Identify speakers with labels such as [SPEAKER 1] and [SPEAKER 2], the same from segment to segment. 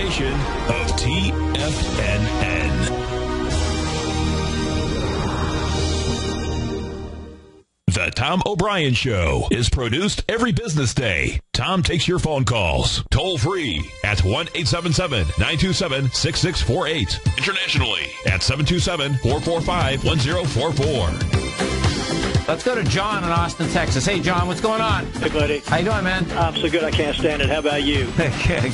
[SPEAKER 1] of TFNN. The Tom O'Brien Show is produced every business day. Tom takes your phone calls toll free at 1 877 927 6648. Internationally at 727 445 1044.
[SPEAKER 2] Let's go to John in Austin, Texas. Hey, John, what's going on?
[SPEAKER 3] Hey, buddy.
[SPEAKER 2] How you doing, man?
[SPEAKER 3] I'm so good I can't stand it. How about you?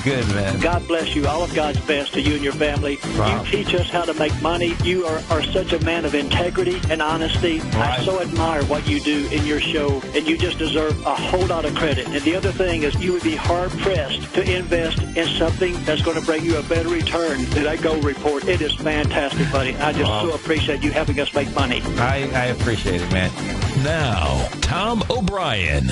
[SPEAKER 2] good, man.
[SPEAKER 3] God bless you. All of God's best to you and your family.
[SPEAKER 2] Wow.
[SPEAKER 3] You teach us how to make money. You are, are such a man of integrity and honesty. I so admire what you do in your show, and you just deserve a whole lot of credit. And the other thing is, you would be hard pressed to invest in something that's going to bring you a better return than that gold report. It is fantastic, buddy. I just
[SPEAKER 2] Wow.
[SPEAKER 3] so appreciate you helping us make money.
[SPEAKER 2] I, I appreciate it, man.
[SPEAKER 1] Now, Tom O'Brien.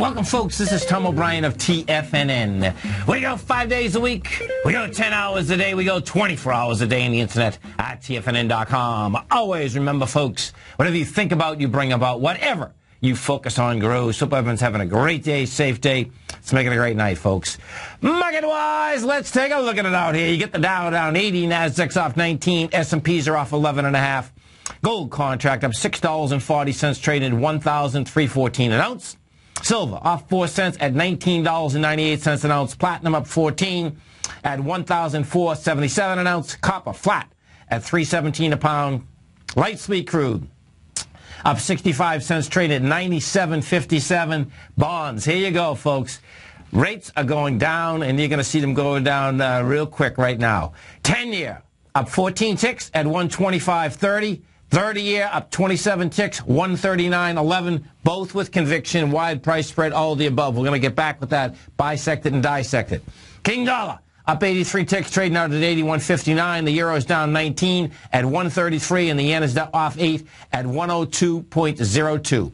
[SPEAKER 2] Welcome, folks. This is Tom O'Brien of TFNN. We go five days a week. We go 10 hours a day. We go 24 hours a day on the internet at TFNN.com. Always remember, folks, whatever you think about, you bring about. Whatever you focus on grows. Hope everyone's having a great day, safe day. It's making a great night, folks. Market wise, let's take a look at it out here. You get the Dow down 80, Nasdaq's off 19, S&Ps are off 11 and a half. Gold contract up $6.40, traded 1,314 an ounce. Silver off 4 cents at $19.98 an ounce. Platinum up 14 at 1,477 an ounce. Copper flat at 317 a pound. Light sweet crude up 65 cents, traded 97.57. Bonds, here you go, folks. Rates are going down, and you're going to see them going down uh, real quick right now. 10 year up 14 ticks at 125.30. 30 year up 27 ticks, 139.11, both with conviction, wide price spread, all the above. We're going to get back with that, bisected and dissected. King dollar up 83 ticks, trading out at 81.59. The euro is down 19 at 133, and the yen is off 8 at 102.02.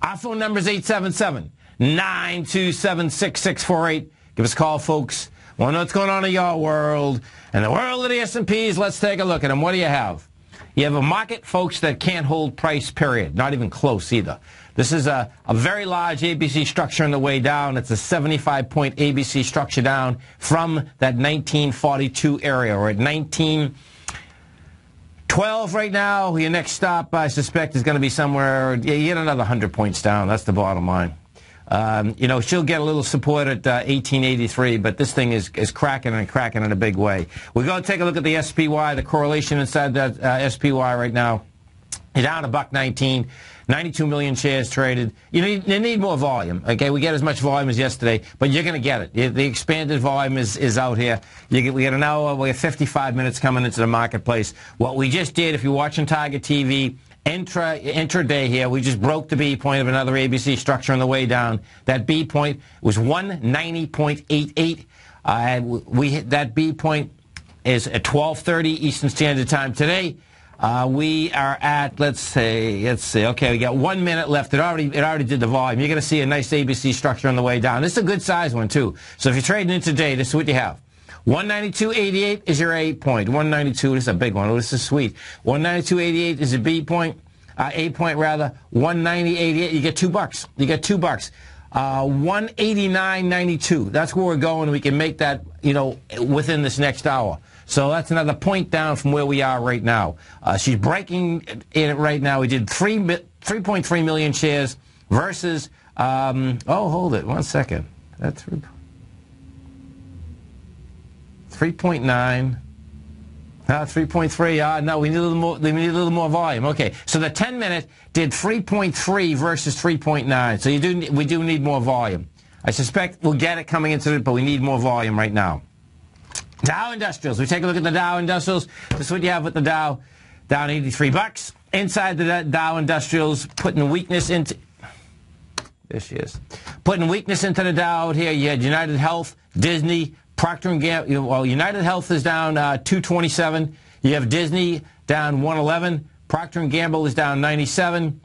[SPEAKER 2] Our phone number is 877 927 6648. Give us a call, folks. Want to know what's going on in your world and the world of the S&Ps? Let's take a look at them. What do you have? You have a market, folks, that can't hold price, period. Not even close either. This is a, a very large ABC structure on the way down. It's a 75-point ABC structure down from that 1942 area. We're at 1912 right now. Your next stop, I suspect, is going to be somewhere, get another 100 points down. That's the bottom line. Um, you know, she'll get a little support at uh, 1883, but this thing is, is cracking and cracking in a big way. We're going to take a look at the SPY, the correlation inside that uh, SPY right now. You're down a buck 19, 92 million shares traded. You need, you need more volume. Okay, we get as much volume as yesterday, but you're going to get it. The expanded volume is, is out here. You get, we got an hour, we have 55 minutes coming into the marketplace. What we just did, if you're watching Tiger TV, intra intraday here, we just broke the B point of another ABC structure on the way down. That B point was 190.88. Uh, we hit that B point is at 12:30 Eastern Standard Time today. Uh, we are at let's say let's see okay we got one minute left. It already it already did the volume. You're going to see a nice ABC structure on the way down. This is a good size one too. So if you're trading in today, this is what you have. 192.88 is your A point. 192 this is a big one. Oh, this is sweet. 192.88 is a B point. Uh, A point rather. 190.88. You get two bucks. You get two bucks. Uh, 189.92. That's where we're going. We can make that, you know, within this next hour. So that's another point down from where we are right now. Uh, she's breaking in it right now. We did three, mi- 3.3 million shares versus, um, oh, hold it. One second. That's 3.9. Uh, 3.3. Uh, no, we need a little more. We need a little more volume. Okay, so the 10 minute did 3.3 versus 3.9. So you do. We do need more volume. I suspect we'll get it coming into it, but we need more volume right now. Dow Industrials. We take a look at the Dow Industrials. This is what you have with the Dow. Down 83 bucks. Inside the Dow Industrials, putting weakness into. There she is. Putting weakness into the Dow out here. You had United Health, Disney, Procter and Gamble. Well, United Health is down uh, 227. You have Disney down 111. Procter and Gamble is down 97.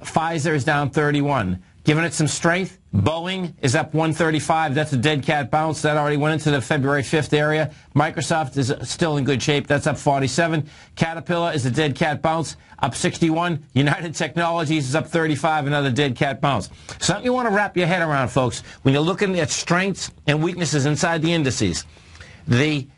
[SPEAKER 2] Pfizer is down 31. Giving it some strength. Boeing is up 135. That's a dead cat bounce. That already went into the February 5th area. Microsoft is still in good shape. That's up 47. Caterpillar is a dead cat bounce, up 61. United Technologies is up 35, another dead cat bounce. Something you want to wrap your head around, folks, when you're looking at strengths and weaknesses inside the indices. The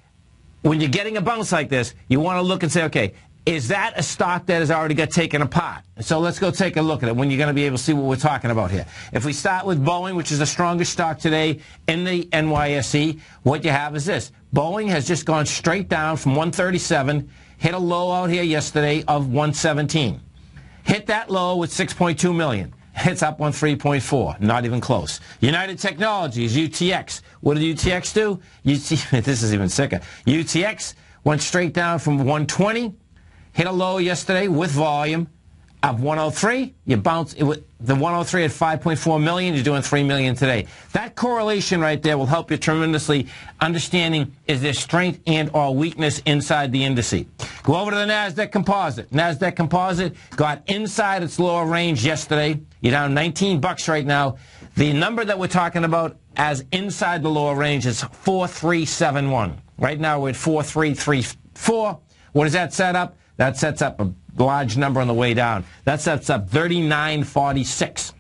[SPEAKER 2] when you're getting a bounce like this, you want to look and say, okay, is that a stock that has already got taken apart? So let's go take a look at it when you're going to be able to see what we're talking about here. If we start with Boeing, which is the strongest stock today in the NYSE, what you have is this. Boeing has just gone straight down from 137, hit a low out here yesterday of 117. Hit that low with 6.2 million. It's up on 3.4, not even close. United Technologies, UTX. What did UTX do? UT, this is even sicker. UTX went straight down from 120 hit a low yesterday with volume of 103. You bounce it with the 103 at 5.4 million. You're doing 3 million today. That correlation right there will help you tremendously understanding is there strength and or weakness inside the indice. Go over to the Nasdaq Composite. Nasdaq Composite got inside its lower range yesterday. You're down 19 bucks right now. The number that we're talking about as inside the lower range is 4371. Right now we're at 4334. What does that set up? That sets up a large number on the way down. That sets up 3946.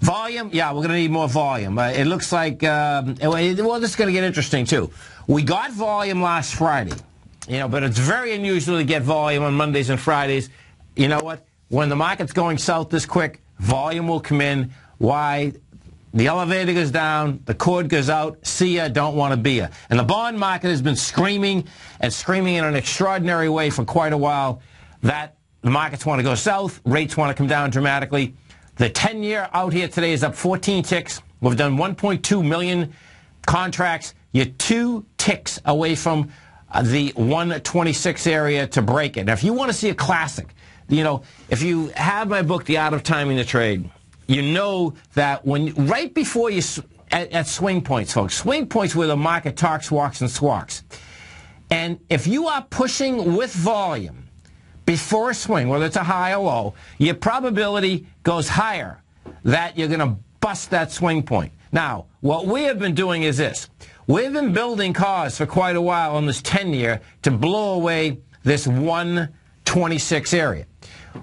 [SPEAKER 2] Volume, yeah, we're going to need more volume. Uh, it looks like, um, well, this is going to get interesting, too. We got volume last Friday, you know, but it's very unusual to get volume on Mondays and Fridays. You know what? When the market's going south this quick, volume will come in. Why? The elevator goes down, the cord goes out, see ya, don't want to be ya. And the bond market has been screaming and screaming in an extraordinary way for quite a while that the markets want to go south, rates want to come down dramatically. The 10-year out here today is up 14 ticks. We've done 1.2 million contracts. You're two ticks away from uh, the 126 area to break it. Now, if you want to see a classic, you know, if you have my book, The Art of Timing the Trade, you know that when right before you at, at, swing points, folks, swing points where the market talks, walks, and squawks. And if you are pushing with volume before a swing, whether it's a high or low, your probability goes higher that you're going to bust that swing point. Now, what we have been doing is this. We've been building cars for quite a while on this 10 year to blow away this 126 area.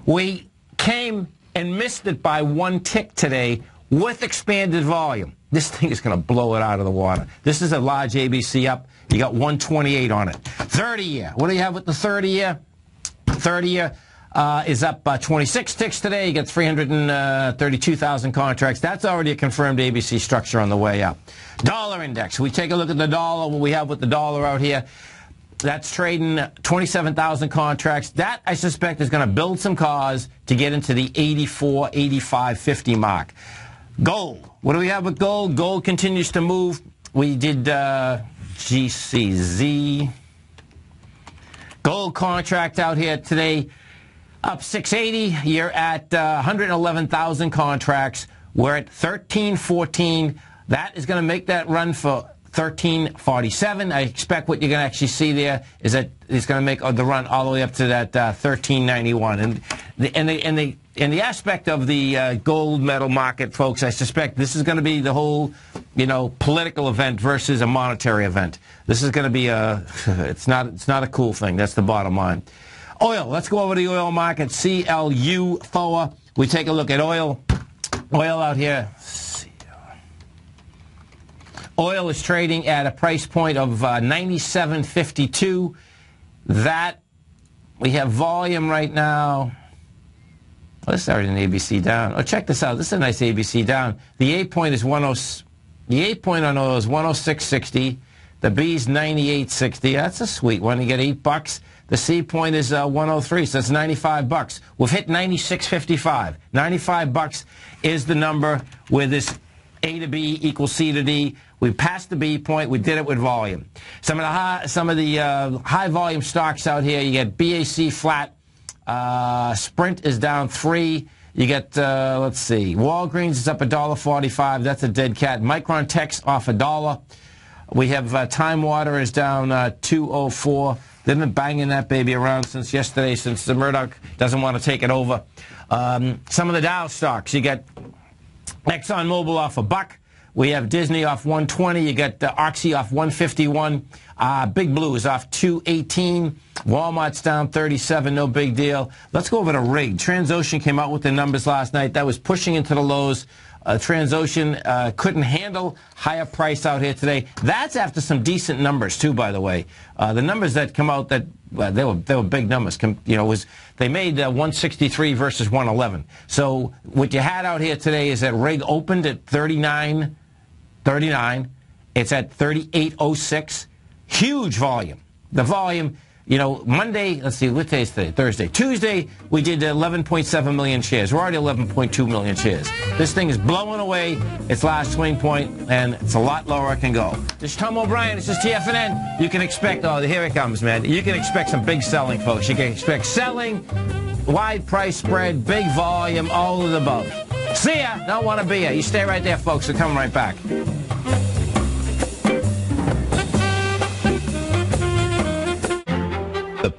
[SPEAKER 2] We came and missed it by one tick today with expanded volume. This thing is going to blow it out of the water. This is a large ABC up. You got 128 on it. 30 year. What do you have with the 30 year? 30 year uh, is up uh, 26 ticks today. You get 332,000 contracts. That's already a confirmed ABC structure on the way up. Dollar index. We take a look at the dollar, what we have with the dollar out here. That's trading 27,000 contracts. That, I suspect, is going to build some cars to get into the 84, 85, 50 mark. Gold. What do we have with gold? Gold continues to move. We did uh, GCZ. Gold contract out here today up 680. You're at uh, 111,000 contracts. We're at 1314. That is going to make that run for 1347. I expect what you're going to actually see there is that it's going to make the run all the way up to that uh, 1391. And the, and the, and the, and the aspect of the uh, gold metal market, folks, I suspect this is going to be the whole, you know, political event versus a monetary event. This is going to be a, it's not, it's not a cool thing. That's the bottom line. Oil. Let's go over to the oil market. CLU FOA. We take a look at oil. Oil out here. Oil is trading at a price point of uh, 97.52. That we have volume right now. Oh, this is already an ABC down. Oh, check this out. This is a nice ABC down. The A point is 10. The A point on oil is 106.60. The B is 98.60. That's a sweet one. You get eight bucks. The C point is uh, 103, so that's 95 bucks. We've hit 96.55. 95 bucks is the number where this A to B equals C to D. We passed the B point. We did it with volume. Some of the high, some of the uh, high volume stocks out here. You get BAC flat. Uh, Sprint is down three. You get uh, let's see, Walgreens is up a dollar forty-five. That's a dead cat. Micron Tech's off a dollar. We have uh, Time Warner is down uh, two oh four. They've been banging that baby around since yesterday, since the Murdoch doesn't want to take it over. Um, some of the Dow stocks, you get ExxonMobil off a buck. We have Disney off 120. You got uh, Oxy off 151. Uh, Big Blue is off 218. Walmart's down 37. No big deal. Let's go over to Rig. Transocean came out with the numbers last night. That was pushing into the lows. Uh, Transocean uh, couldn't handle higher price out here today. That's after some decent numbers too, by the way. Uh, the numbers that come out that well, they were they were big numbers. You know, was they made uh, 163 versus 111. So what you had out here today is that rig opened at 39, 39. It's at 3806. Huge volume. The volume you know, Monday, let's see, what day is today? Thursday. Tuesday, we did 11.7 million shares. We're already 11.2 million shares. This thing is blowing away its last swing point, and it's a lot lower it can go. This is Tom O'Brien. This is TFNN. You can expect, oh, here it comes, man. You can expect some big selling, folks. You can expect selling, wide price spread, big volume, all of the above. See ya. Don't want to be ya. You stay right there, folks. We're coming right back.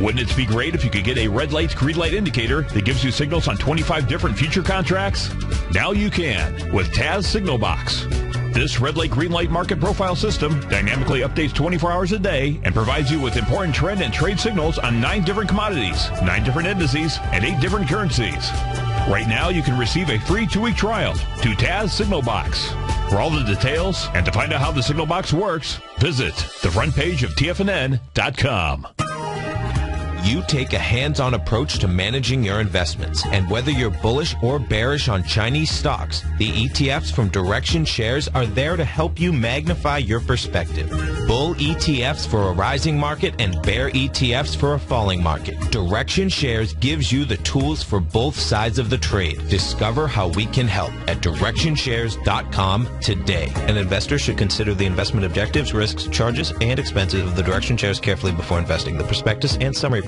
[SPEAKER 1] Wouldn't it be great if you could get a red light, green light indicator that gives you signals on 25 different future contracts? Now you can with Taz Signal Box. This red light, green light market profile system dynamically updates 24 hours a day and provides you with important trend and trade signals on nine different commodities, nine different indices, and eight different currencies. Right now, you can receive a free two-week trial to Taz Signal Box. For all the details and to find out how the Signal Box works, visit the front page of TFNN.com
[SPEAKER 4] you take a hands-on approach to managing your investments. And whether you're bullish or bearish on Chinese stocks, the ETFs from Direxion Shares are there to help you magnify your perspective. Bull ETFs for a rising market and bear ETFs for a falling market. Direxion Shares gives you the tools for both sides of the trade. Discover how we can help at direxionshares.com today. An investor should consider the investment objectives, risks, charges, and expenses of the Direxion Shares carefully before investing. The prospectus and summary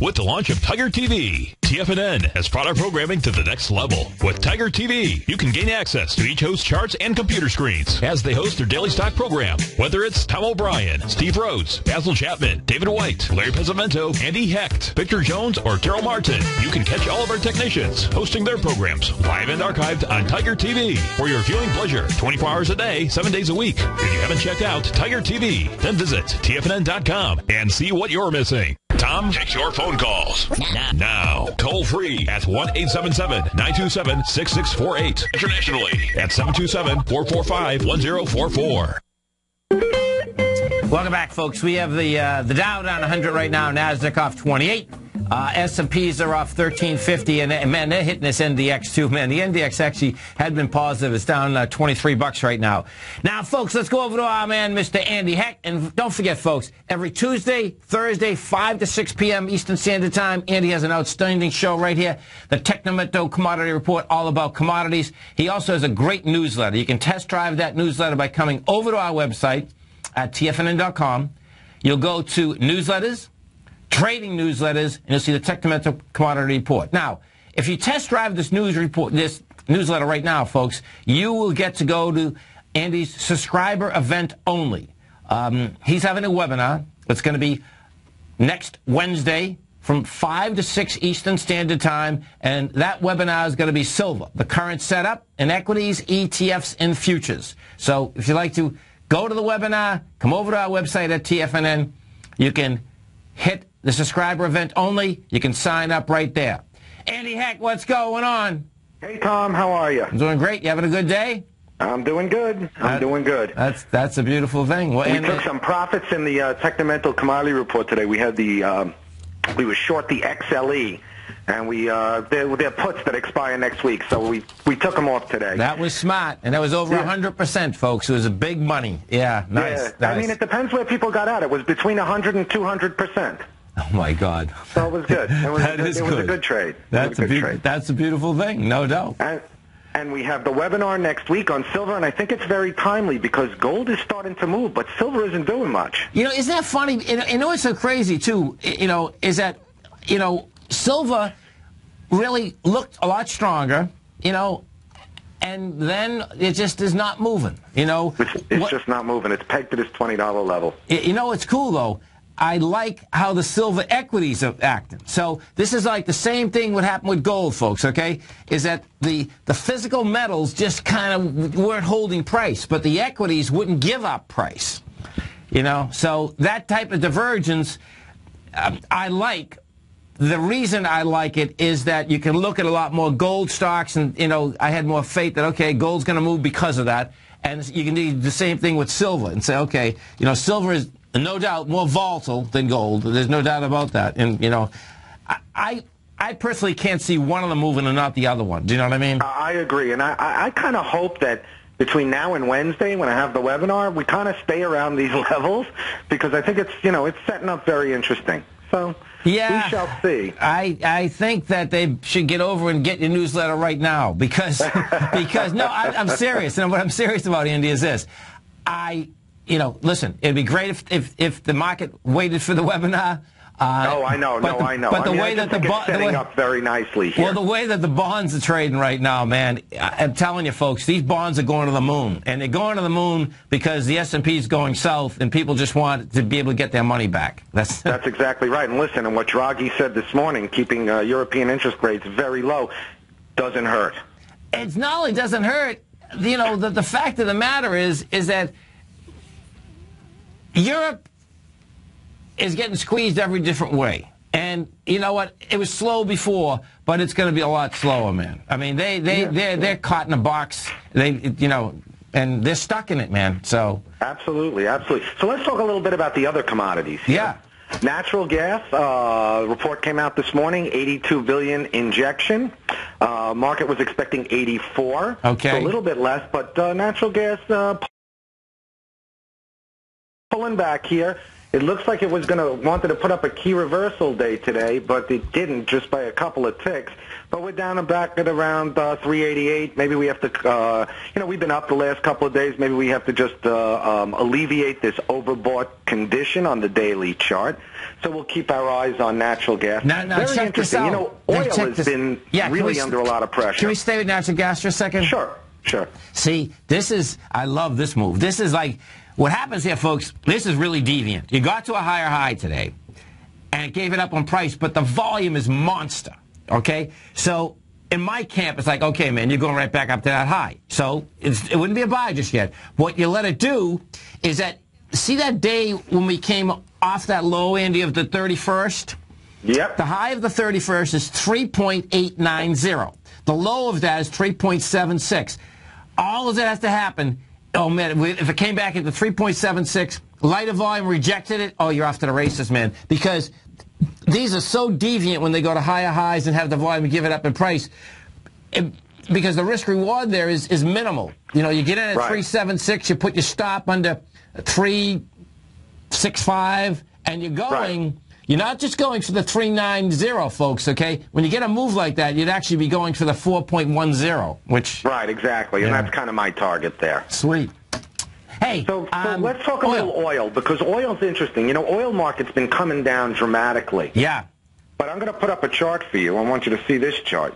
[SPEAKER 1] With the launch of Tiger TV. TFNN has brought our programming to the next level. With Tiger TV, you can gain access to each host's charts and computer screens as they host their daily stock program. Whether it's Tom O'Brien, Steve Rhodes, Basil Chapman, David White, Larry Pesavento, Andy Hecht, Victor Jones, or Daryl Martin, you can catch all of our technicians hosting their programs live and archived on Tiger TV for your viewing pleasure 24 hours a day, 7 days a week. If you haven't checked out Tiger TV, then visit TFNN.com and see what you're missing. Tom takes your phone calls now. Toll free at 1 877 927 6648. Internationally at 727 445 1044.
[SPEAKER 2] Welcome back, folks. We have the uh, the Dow down 100 right now, Nasdaq off 28. Uh, S&Ps are off 1350, and, man, they're hitting this NDX too, man. The NDX actually had been positive. It's down uh, 23 bucks right now. Now, folks, let's go over to our man, Mr. Andy Hecht. And don't forget, folks, every Tuesday, Thursday, 5 to 6 p.m. Eastern Standard Time, Andy has an outstanding show right here, the Technomental Commodity Report, all about commodities. He also has a great newsletter. You can test drive that newsletter by coming over to our website at tfnn.com. You'll go to newsletters, trading newsletters, and you'll see the Technomental Commodity Report. Now, if you test drive this news report, this newsletter right now, folks, you will get to go to Andy's subscriber event only. Um, he's having a webinar. It's going to be next Wednesday from 5 to 6 Eastern Standard Time, and that webinar is going to be silver, the current setup in equities, ETFs, and futures. So if you'd like to go to the webinar, come over to our website at TFNN. You can hit the subscriber event only. You can sign up right there. Andy Hecht, what's going on?
[SPEAKER 5] Hey, Tom, how are you?
[SPEAKER 2] I'm doing great. You having a good day?
[SPEAKER 5] I'm doing good. I'm
[SPEAKER 2] That-
[SPEAKER 5] doing good.
[SPEAKER 2] That's that's a beautiful thing. Well,
[SPEAKER 5] We
[SPEAKER 2] and-
[SPEAKER 5] took some profits in the uh, Technomental Commodity Report today. We had the, um, we were short the XLE, and we, uh, they're, they're puts that expire next week, so we, we took them off today.
[SPEAKER 2] that was smart, and that was over
[SPEAKER 5] Yeah.
[SPEAKER 2] 100%, folks. It was a big money. Yeah, nice.
[SPEAKER 5] yeah.
[SPEAKER 2] nice.
[SPEAKER 5] I mean, it depends where people got out. It was between 100 and 200 percent.
[SPEAKER 2] oh my God.
[SPEAKER 5] So it was good. It was,
[SPEAKER 2] That
[SPEAKER 5] a, good,
[SPEAKER 2] is
[SPEAKER 5] it was a
[SPEAKER 2] good.
[SPEAKER 5] trade.
[SPEAKER 2] That's a,
[SPEAKER 5] a good
[SPEAKER 2] beau-
[SPEAKER 5] trade.
[SPEAKER 2] that's a beautiful thing, no doubt.
[SPEAKER 5] And, and we have the webinar next week on silver, and I think it's very timely because gold is starting to move, but silver isn't doing much.
[SPEAKER 2] You know, isn't that funny? You know, you know what's so crazy too? You know, is that you know silver really looked a lot stronger. You know, and then it just is not moving. You know,
[SPEAKER 5] It's, it's
[SPEAKER 2] What-
[SPEAKER 5] just not moving. It's pegged to this $20 level.
[SPEAKER 2] You know it's cool though? I like how the silver equities are acting. So this is like the same thing would happen with gold, folks. Okay, is that the the physical metals just kind of weren't holding price, but the equities wouldn't give up price. You know, so that type of divergence, um, I like. The reason I like it is that you can look at a lot more gold stocks, and you know, I had more faith that okay, gold's going to move because of that, and you can do the same thing with silver and say, okay, you know, silver is no doubt more volatile than gold. There's no doubt about that, and you know, I I, I personally can't see one of them moving and not the other one. Do you know what I mean?
[SPEAKER 5] I agree, and I, I, I kind of hope that between now and Wednesday, when I have the webinar, we kind of stay around these levels because I think it's you know it's setting up very interesting. So
[SPEAKER 2] Yeah,
[SPEAKER 5] we shall see.
[SPEAKER 2] I, I think that they should get over and get your newsletter right now because because no, I, I'm serious, and what I'm serious about, Andy, is this: I, you know, listen, it'd be great if if, if the market waited for the webinar. Uh,
[SPEAKER 5] Oh, I know, no,
[SPEAKER 2] the-
[SPEAKER 5] I know.
[SPEAKER 2] But the
[SPEAKER 5] I mean,
[SPEAKER 2] way that the,
[SPEAKER 5] think
[SPEAKER 2] bo- the
[SPEAKER 5] setting
[SPEAKER 2] way,
[SPEAKER 5] up very nicely here.
[SPEAKER 2] well, the way that the bonds are trading right now, man, I'm telling you, folks, these bonds are going to the moon, and they're going to the moon because the S&P is going south, and people just want to be able to get their money back. That's
[SPEAKER 5] That's exactly right. And listen, and what Draghi said this morning, keeping uh, European interest rates very low, doesn't hurt.
[SPEAKER 2] it's not only doesn't hurt. You know, the, the fact of the matter is, is that Europe is getting squeezed every different way. And you know what? It was slow before, but it's going to be a lot slower, man. I mean, they they
[SPEAKER 5] Yeah.
[SPEAKER 2] they're they're caught in a box. They you know, and they're stuck in it, man. So
[SPEAKER 5] Absolutely, absolutely. So let's talk a little bit about the other commodities. here.
[SPEAKER 2] Yeah.
[SPEAKER 5] Natural gas uh, report came out this morning. 82 billion injection. Uh, market was expecting 84.
[SPEAKER 2] Okay.
[SPEAKER 5] So a little bit less, but uh, natural gas uh, pulling back here. It looks like it was going to wanted to put up a key reversal day today, but it didn't, just by a couple of ticks. But we're down and back at around uh, 388. Maybe we have to, uh, you know, we've been up the last couple of days. Maybe we have to just uh, um, alleviate this overbought condition on the daily chart. So we'll keep our eyes on natural gas.
[SPEAKER 2] Now, now
[SPEAKER 5] Very
[SPEAKER 2] check this
[SPEAKER 5] interesting.
[SPEAKER 2] out.
[SPEAKER 5] You know, oil has
[SPEAKER 2] this-
[SPEAKER 5] been
[SPEAKER 2] Yeah,
[SPEAKER 5] really
[SPEAKER 2] we-
[SPEAKER 5] under a lot of pressure.
[SPEAKER 2] Can we stay with natural gas for a second?
[SPEAKER 5] Sure, sure.
[SPEAKER 2] See, this is, I love this move. This is like, what happens here, folks, this is really deviant. You got to a higher high today, and it gave it up on price, but the volume is monster, okay? So, in my camp, it's like, okay, man, you're going right back up to that high. So, it's, it wouldn't be a buy just yet. What you let it do is that, see that day when we came off that low, Andy, of the 31st?
[SPEAKER 5] Yep.
[SPEAKER 2] The high of the 31st is 3.890. The low of that is 3.76. All of that has to happen. Oh, man, if it came back at the 3.76, lighter volume rejected it, oh, you're off to the races, man. Because these are so deviant when they go to higher highs and have the volume give it up in price. It- because the risk reward there is, is minimal. You know, you get in at
[SPEAKER 5] Right.
[SPEAKER 2] 376, you put your stop under 365, and you're going.
[SPEAKER 5] Right.
[SPEAKER 2] You're not just going for the 390, folks, okay? When you get a move like that, you'd actually be going for the 4.10, which,
[SPEAKER 5] Right, exactly. And that's kind of my target there.
[SPEAKER 2] sweet. Hey,
[SPEAKER 5] So, so
[SPEAKER 2] um,
[SPEAKER 5] let's talk a
[SPEAKER 2] oil.
[SPEAKER 5] little oil because oil's interesting. You know, oil market's been coming down dramatically.
[SPEAKER 2] Yeah.
[SPEAKER 5] But I'm going to put up a chart for you. I want you to see this chart.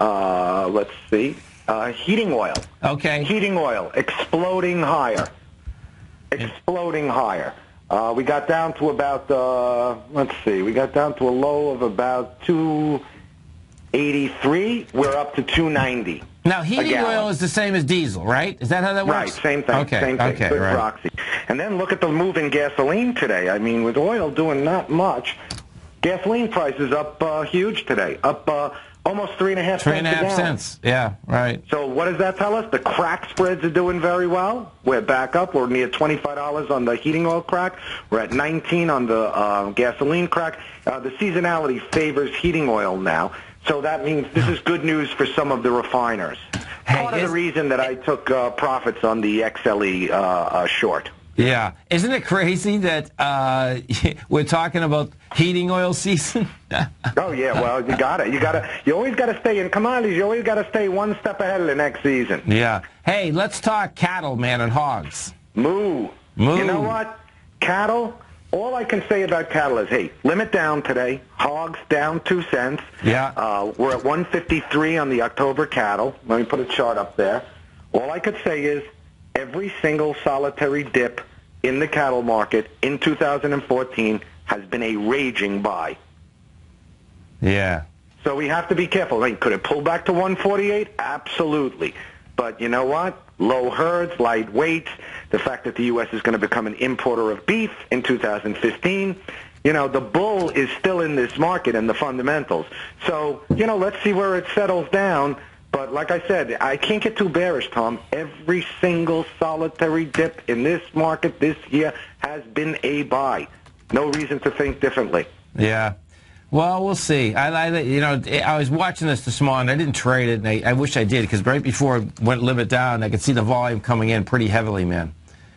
[SPEAKER 5] Uh, let's see. Uh, heating oil.
[SPEAKER 2] Okay.
[SPEAKER 5] Heating oil exploding higher. Exploding higher. Uh, we got down to about, uh, let's see, we got down to a low of about 283. We're up to 290.
[SPEAKER 2] Now, heating oil is the same as diesel, right? Is that how that works?
[SPEAKER 5] Right, same thing.
[SPEAKER 2] Okay,
[SPEAKER 5] same thing.
[SPEAKER 2] okay,
[SPEAKER 5] Good
[SPEAKER 2] right.
[SPEAKER 5] proxy. And then look at the move in gasoline today. I mean, with oil doing not much, gasoline prices up uh, huge today, up uh, almost three and a half
[SPEAKER 2] Three
[SPEAKER 5] cents
[SPEAKER 2] and a
[SPEAKER 5] a
[SPEAKER 2] half
[SPEAKER 5] gallon.
[SPEAKER 2] cents. Yeah, right.
[SPEAKER 5] So what does that tell us? The crack spreads are doing very well. We're back up. We're near $25 on the heating oil crack. We're at 19 on the uh, gasoline crack. Uh, the seasonality favors heating oil now. So that means this is good news for some of the refiners.
[SPEAKER 2] Hey,
[SPEAKER 5] Part of the reason that I took uh, profits on the XLE uh, uh, short.
[SPEAKER 2] Yeah. Isn't it crazy that uh, we're talking about heating oil season?
[SPEAKER 5] Oh yeah, well you got it. You got to. You always got to stay in commodities. You always got to stay one step ahead of the next season.
[SPEAKER 2] yeah. Hey, let's talk cattle, man, and hogs.
[SPEAKER 5] Moo.
[SPEAKER 2] Moo.
[SPEAKER 5] You know what? Cattle. All I can say about cattle is, hey, limit down today. Hogs down two cents.
[SPEAKER 2] Yeah.
[SPEAKER 5] Uh, we're at 153 on the October cattle. Let me put a chart up there. All I could say is, every single solitary dip in the cattle market in 2014 has been a raging buy.
[SPEAKER 2] Yeah.
[SPEAKER 5] So we have to be careful. I mean, could it pull back to 148? Absolutely. But you know what? Low herds, light weights, the fact that the U.S. is going to become an importer of beef in 2015, you know, the bull is still in this market and the fundamentals. So, you know, let's see where it settles down. But like I said, I can't get too bearish, Tom. Every single solitary dip in this market this year has been a buy. No reason to think differently.
[SPEAKER 2] Yeah. Well, we'll see. I, I, you know, I was watching this this morning. I didn't trade it, and I, I wish I did because right before it went limit down, I could see the volume coming in pretty heavily, man.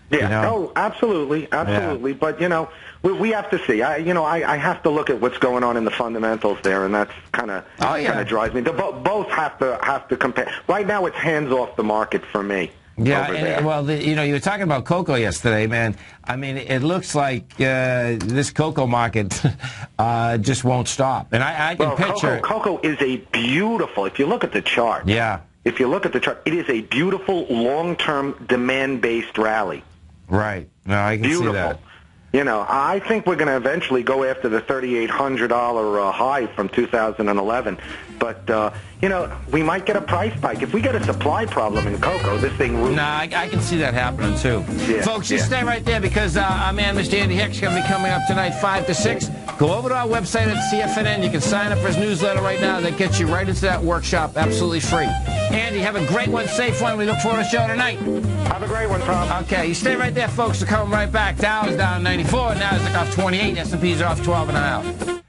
[SPEAKER 5] Yeah,
[SPEAKER 2] You know?
[SPEAKER 5] oh, absolutely, absolutely. But you know, we, we have to see. I, you know, I, I have to look at what's going on in the fundamentals there, and that's kind of
[SPEAKER 2] Oh, yeah.
[SPEAKER 5] kind of drives me. The, bo- both have to have to compare. Right now, it's hands off the market for me.
[SPEAKER 2] Yeah, and, well, the, you know, you were talking about cocoa yesterday, man. I mean, it looks like uh, this cocoa market uh, just won't stop, and I, I can
[SPEAKER 5] well,
[SPEAKER 2] picture.
[SPEAKER 5] cocoa, cocoa is a beautiful. If you look at the chart,
[SPEAKER 2] Yeah,
[SPEAKER 5] If you look at the chart, it is a beautiful long-term demand-based rally.
[SPEAKER 2] right. No, I can
[SPEAKER 5] Beautiful.
[SPEAKER 2] see that.
[SPEAKER 5] You know, I think we're going to eventually go after the $3,800 uh, high from 2011. But, uh, you know, we might get a price spike. If we get a supply problem in cocoa, this thing moves.
[SPEAKER 2] No, I, I can see that happening too.
[SPEAKER 5] Yeah,
[SPEAKER 2] Folks, just
[SPEAKER 5] yeah.
[SPEAKER 2] stay right there because uh, our man, Mr. Andy Hicks, is going to be coming up tonight, 5 to 6. Go over to our website at TFNN. You can sign up for his newsletter right now. That gets you right into that workshop absolutely free. Andy, have a great one, safe one. We look forward to the show tonight.
[SPEAKER 5] Have a great one, Tom.
[SPEAKER 2] Okay, you stay right there, folks. We're coming right back. Dow is down 94. Now it's off 28. S&Ps are off 12 and a half.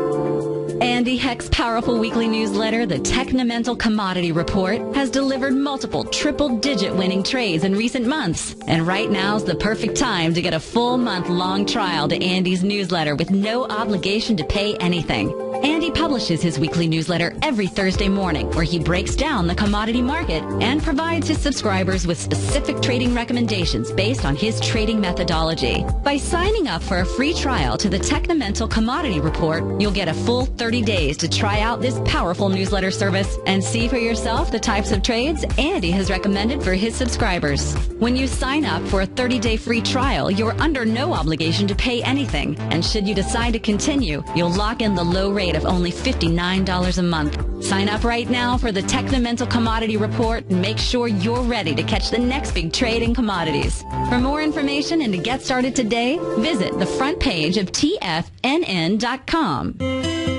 [SPEAKER 6] Andy Hecht's powerful weekly newsletter, the Technomental Commodity Report, has delivered multiple triple-digit winning trades in recent months. And right now's the perfect time to get a full month-long trial to Andy's newsletter with no obligation to pay anything. Andy publishes his weekly newsletter every Thursday morning where he breaks down the commodity market and provides his subscribers with specific trading recommendations based on his trading methodology. By signing up for a free trial to the Technomental Commodity Report, you'll get a full 30 days to try out this powerful newsletter service and see for yourself the types of trades Andy has recommended for his subscribers. When you sign up for a 30-day free trial, you're under no obligation to pay anything. And should you decide to continue, you'll lock in the low rate of only $59 a month. Sign up right now for the Technomental Commodity Report and make sure you're ready to catch the next big trade in commodities. For more information and to get started today, visit the front page of TFNN.com.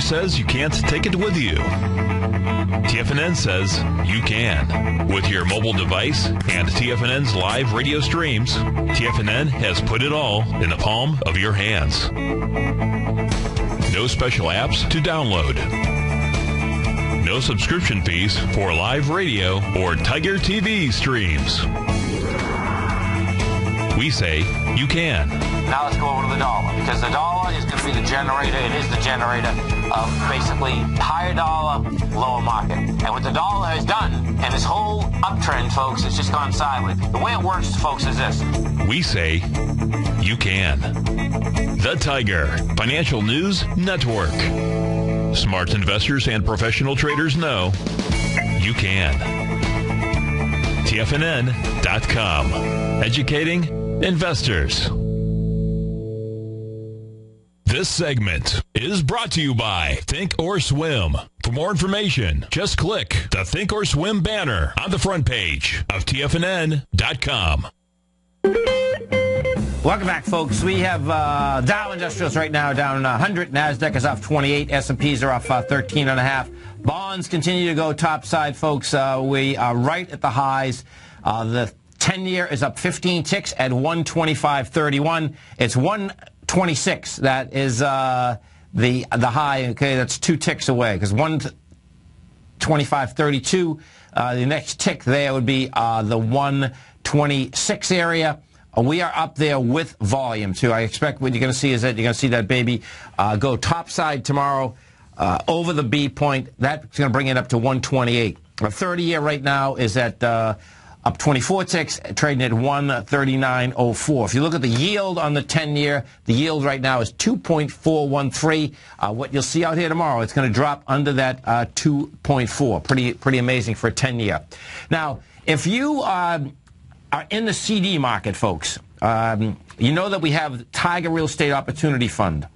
[SPEAKER 1] Says you can't take it with you? TFNN says you can. With your mobile device and TFNN's live radio streams, TFNN has put it all in the palm of your hands. No special apps to download. No subscription fees for live radio or Tiger TV streams. We say you can.
[SPEAKER 7] Now let's go over to the dollar because the dollar is going to be the generator. It is the generator of basically higher dollar, lower market. And what the dollar has done, and this whole uptrend, folks, has just gone sideways. The way it works, folks, is this.
[SPEAKER 1] We say you can. The Tiger Financial News Network. Smart investors and professional traders know you can. TFNN.com. Educating investors. This segment is brought to you by Think or Swim. For more information, just click the Think or Swim banner on the front page of TFNN.com.
[SPEAKER 2] Welcome back, folks. We have uh, Dow Industrials right now down 100. NASDAQ is off 28. S&Ps are off uh, 13 and a half. Bonds continue to go topside, folks. Uh, we are right at the highs. Uh, the 10-year is up 15 ticks at 125.31. It's 126. That is uh, the the high. Okay, that's two ticks away because 125.32. Uh, the next tick there would be uh, the 126 area. Uh, we are up there with volume, too. I expect what you're going to see is that you're going to see that baby uh, go topside tomorrow uh, over the B point. That's going to bring it up to 128. The 30-year right now is at up 24 ticks, trading at 139.04. If you look at the yield on the 10-year, the yield right now is 2.413. Uh, what you'll see out here tomorrow, it's going to drop under that uh, 2.4. Pretty, pretty amazing for a 10-year. Now, if you uh, are in the CD market, folks, um, you know that we have Tiger Real Estate Opportunity Fund.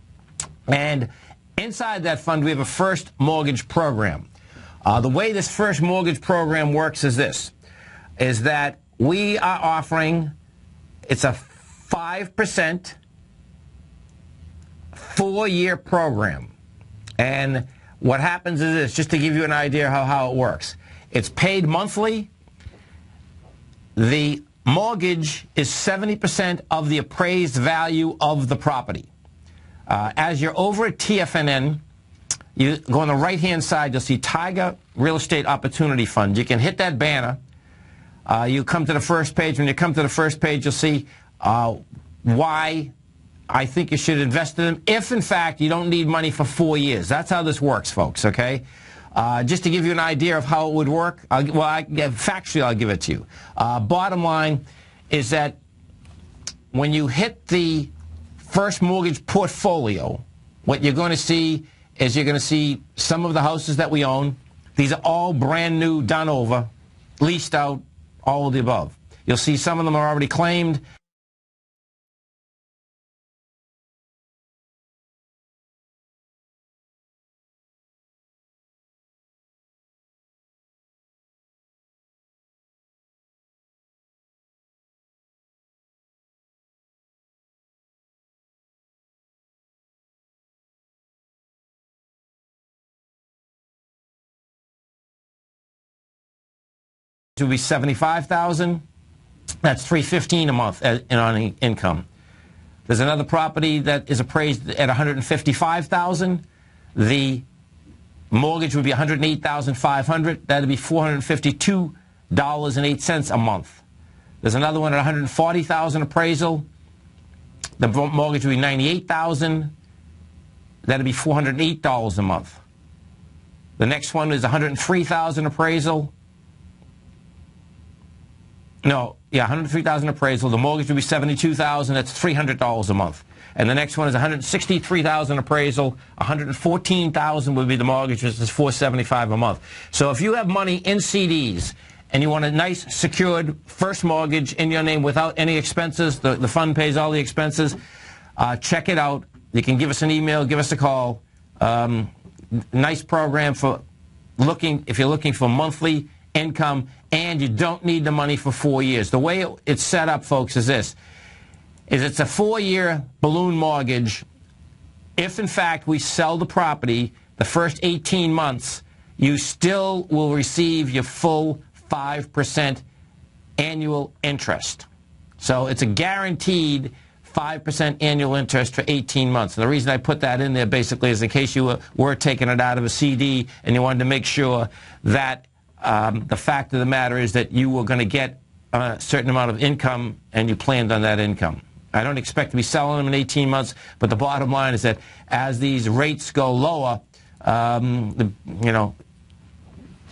[SPEAKER 2] And inside that fund, we have a first mortgage program. Uh, the way this first mortgage program works is this is that we are offering, it's a 5% four-year program. And what happens is this, just to give you an idea how, how it works. It's paid monthly. The mortgage is 70% of the appraised value of the property. Uh, as you're over at TFNN, you go on the right-hand side, you'll see Tiger Real Estate Opportunity Fund. You can hit that banner. Uh, you come to the first page. When you come to the first page, you'll see uh, why I think you should invest in them if, in fact, you don't need money for four years. That's how this works, folks, okay? Uh, just to give you an idea of how it would work, I'll, well, I, factually, I'll give it to you. Uh, bottom line is that when you hit the first mortgage portfolio, what you're going to see is you're going to see some of the houses that we own. These are all brand new, done over, leased out, all of the above. You'll see some of them are already claimed. Would be 75,000. That's 315 a month uh, in on income. There's another property that is appraised at 155,000. The mortgage would be 108,500. That'd be 452 dollars and eight cents a month. There's another one at 140,000 appraisal. The mortgage would be 98,000. That'd be 408 dollars a month. The next one is 103,000 appraisal. No, yeah, 103000 appraisal. The mortgage would be 72000 That's $300 a month. And the next one is 163,000 appraisal. 114000 would be the mortgage, which is 475 a month. So if you have money in CDs and you want a nice, secured first mortgage in your name without any expenses, the, the fund pays all the expenses, uh, check it out. You can give us an email, give us a call. Um, nice program for looking, if you're looking for monthly income and you don't need the money for four years. The way it's set up, folks, is this. Is it's a four-year balloon mortgage. If, in fact, we sell the property the first 18 months, you still will receive your full 5% annual interest. So it's a guaranteed 5% annual interest for 18 months. And the reason I put that in there basically is in case you were, were taking it out of a CD and you wanted to make sure that um, the fact of the matter is that you were going to get a certain amount of income and you planned on that income. I don't expect to be selling them in 18 months, but the bottom line is that as these rates go lower, um, the, you know,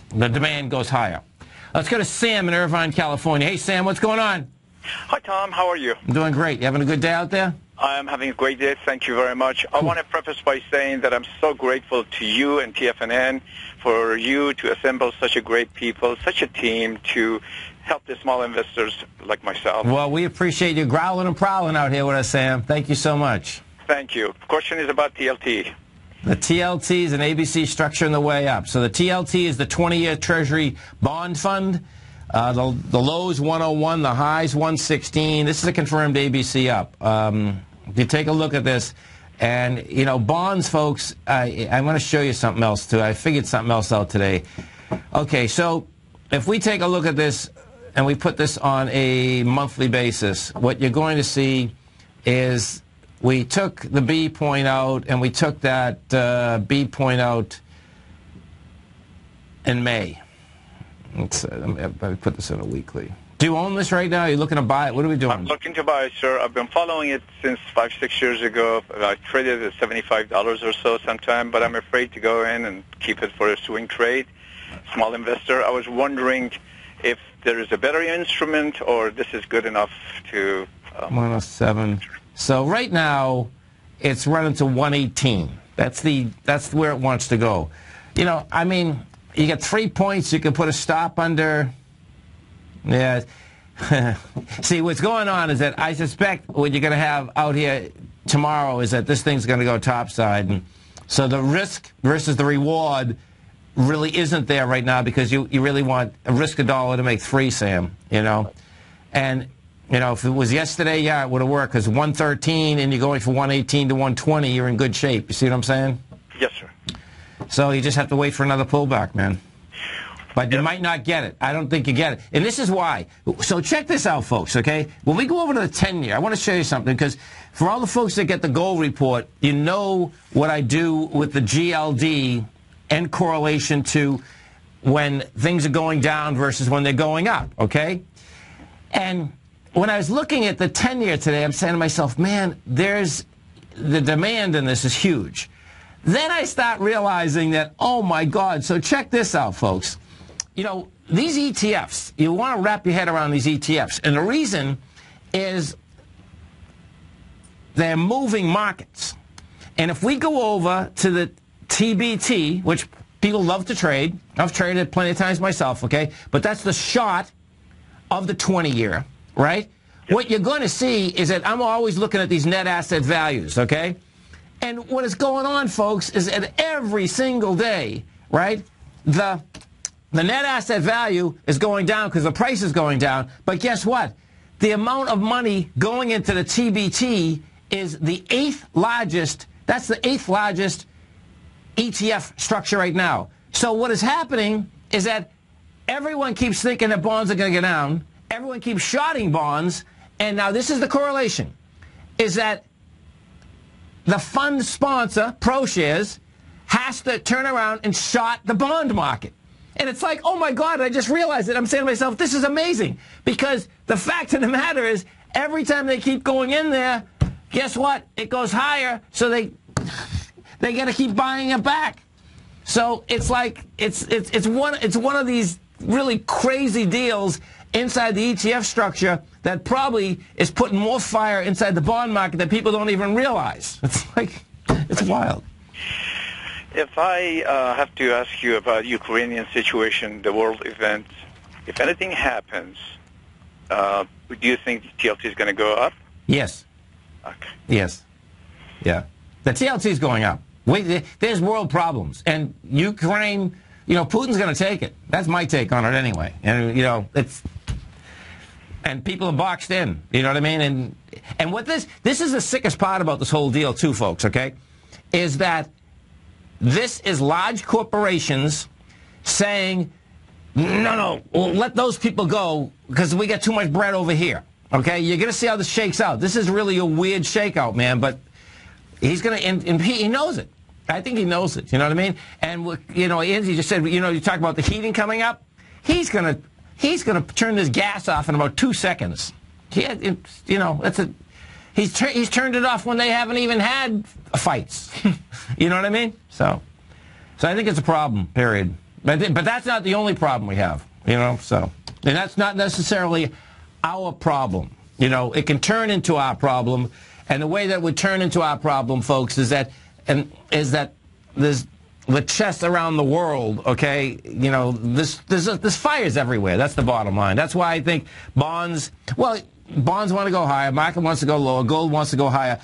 [SPEAKER 2] the demand goes higher. Let's go to Sam in Irvine, California. Hey, Sam, what's going on?
[SPEAKER 8] Hi, Tom. How are you?
[SPEAKER 2] I'm doing great. You having a good day out there?
[SPEAKER 8] I am having a great day. Thank you very much. I want to preface by saying that I'm so grateful to you and TFNN for you to assemble such a great people, such a team to help the small investors like myself.
[SPEAKER 2] Well, we appreciate you growling and prowling out here with us, Sam. Thank you so much.
[SPEAKER 8] Thank you. Question is about TLT.
[SPEAKER 2] The TLT is an ABC structure in the way up. So the TLT is the 20-year Treasury bond fund. Uh, the, the lows 101, the highs 116. This is a confirmed ABC up. Um, you take a look at this, and you know bonds, folks, I, I'm going to show you something else too. I figured something else out today. Okay, so if we take a look at this and we put this on a monthly basis, what you're going to see is we took the B point out and we took that uh, B point out in May. Let's uh, let me put this in a weekly. Do you own this right now? Are you looking to buy it? What are we doing?
[SPEAKER 8] I'm looking to buy it, sir. I've been following it since five, six years ago. I traded at $75 or so sometime, but I'm afraid to go in and keep it for a swing trade. Small investor. I was wondering if there is a better instrument or this is good enough to...
[SPEAKER 2] Um, 107. So right now, it's running to 118. That's the that's where it wants to go. You know, I mean, you get three points. You can put a stop under. Yeah. See, what's going on is that I suspect what you're going to have out here tomorrow is that this thing's going to go topside. And so the risk versus the reward really isn't there right now because you, you really want a risk a dollar to make three, Sam, you know? And, you know, if it was yesterday, yeah, it would have worked because 113 and you're going from 118 to 120, you're in good shape. You see what I'm saying?
[SPEAKER 8] Yes, sir.
[SPEAKER 2] So you just have to wait for another pullback, man. But you might not get it. I don't think you get it. And this is why. So check this out, folks, okay? When we go over to the 10-year, I want to show you something because for all the folks that get the gold report, you know what I do with the GLD and correlation to when things are going down versus when they're going up, okay? And when I was looking at the 10-year today, I'm saying to myself, man, there's the demand in this is huge. Then I start realizing that, oh my God, so check this out, folks you know, these ETFs, you want to wrap your head around these ETFs. And the reason is they're moving markets. And if we go over to the TBT, which people love to trade, I've traded it plenty of times myself, okay? But that's the shot of the 20 year, right? Yep. What you're going to see is that I'm always looking at these net asset values, okay? And what is going on, folks, is that every single day, right, the the net asset value is going down because the price is going down. But guess what? The amount of money going into the TBT is the eighth largest, that's the eighth largest ETF structure right now. So what is happening is that everyone keeps thinking that bonds are going to go down. Everyone keeps shorting bonds. And now this is the correlation, is that the fund sponsor, ProShares, has to turn around and short the bond market. And it's like, oh my God, I just realized it. I'm saying to myself, this is amazing. Because the fact of the matter is, every time they keep going in there, guess what? It goes higher, so they they got to keep buying it back. So it's like it's it's it's one it's one of these really crazy deals inside the ETF structure that probably is putting more fire inside the bond market that people don't even realize. It's like it's wild.
[SPEAKER 8] If I uh, have to ask you about Ukrainian situation, the world events, if anything happens, uh, do you think TLT is going to go up?
[SPEAKER 2] Yes.
[SPEAKER 8] Okay.
[SPEAKER 2] Yes. Yeah. The TLT is going up. We, there's world problems, and Ukraine. You know, Putin's going to take it. That's my take on it, anyway. And you know, it's and people are boxed in. You know what I mean? And and what this this is the sickest part about this whole deal, too, folks. Okay, is that this is large corporations saying, no, no, let those people go because we got too much bread over here. Okay, you're going to see how this shakes out. This is really a weird shakeout, man, but he's going to, and, and he, he knows it. I think he knows it. You know what I mean? And you know, Andy just said, you know, you talk about the heating coming up. He's gonna he's gonna turn this gas off in about two seconds. He, you know, that's a He's, he's turned it off when they haven't even had fights. you know what I mean? So, so I think it's a problem, period. But, but that's not the only problem we have, you know, so. And that's not necessarily our problem. You know, it can turn into our problem. And the way that would turn into our problem, folks, is that, and is that there's the chess around the world, okay, you know, this, this, this fires everywhere. That's the bottom line. That's why I think bonds, well, bonds want to go higher, market wants to go lower, gold wants to go higher.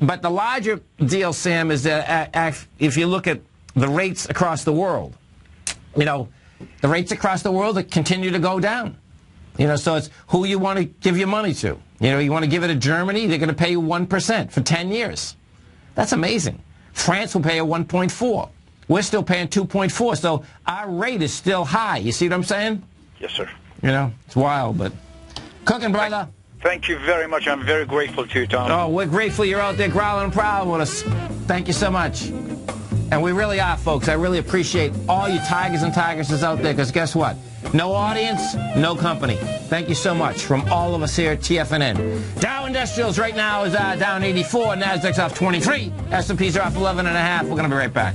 [SPEAKER 2] but the larger deal, Sam, is that uh, uh, if you look at the rates across the world, you know, the rates across the world continue to go down. You know, so it's who you want to give your money to. You know, you want to give it to Germany, they're going to pay you 1% for 10 years. That's amazing. France will pay you 1.4. We're still paying 2.4, so our rate is still high. You see what I'm saying?
[SPEAKER 8] Yes, sir.
[SPEAKER 2] You know, it's wild, but cooking, brother.
[SPEAKER 8] Thank you very much. I'm very grateful to you, Tom.
[SPEAKER 2] Oh, we're grateful you're out there growling proud with us. Thank you so much. And we really are, folks. I really appreciate all you tigers and tigresses out there, because guess what? No audience, no company. Thank you so much from all of us here at TFNN. Dow Industrials right now is uh, down 84. Nasdaq's off 23. S&Ps are off 11 and a half. We're going to be right back.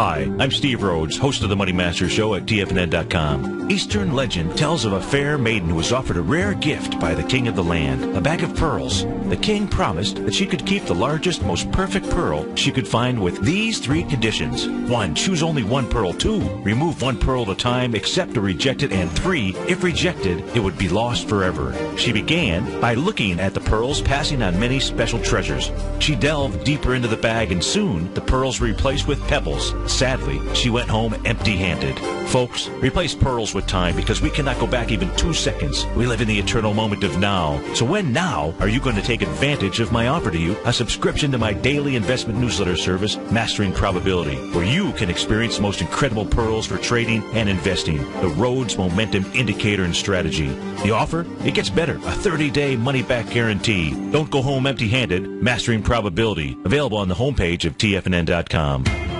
[SPEAKER 9] Hi, I'm Steve Rhodes, host of the Money Master Show at TFNN.com. Eastern legend tells of a fair maiden who was offered a rare gift by the king of the land, a bag of pearls. The king promised that she could keep the largest, most perfect pearl she could find with these three conditions. One, choose only one pearl. Two, remove one pearl at a time, accept or reject it. And three, if rejected, it would be lost forever. She began by looking at the pearls, passing on many special treasures. She delved deeper into the bag, and soon the pearls were replaced with pebbles. Sadly, she went home empty-handed. Folks, replace pearls with time because we cannot go back even two seconds. We live in the eternal moment of now. So when now are you going to take advantage of my offer to you, a subscription to my daily investment newsletter service, Mastering Probability, where you can experience the most incredible pearls for trading and investing, the Rhodes Momentum Indicator and Strategy. The offer? It gets better. A 30-day money-back guarantee. Don't go home empty-handed. Mastering Probability. Available on the homepage of TFNN.com.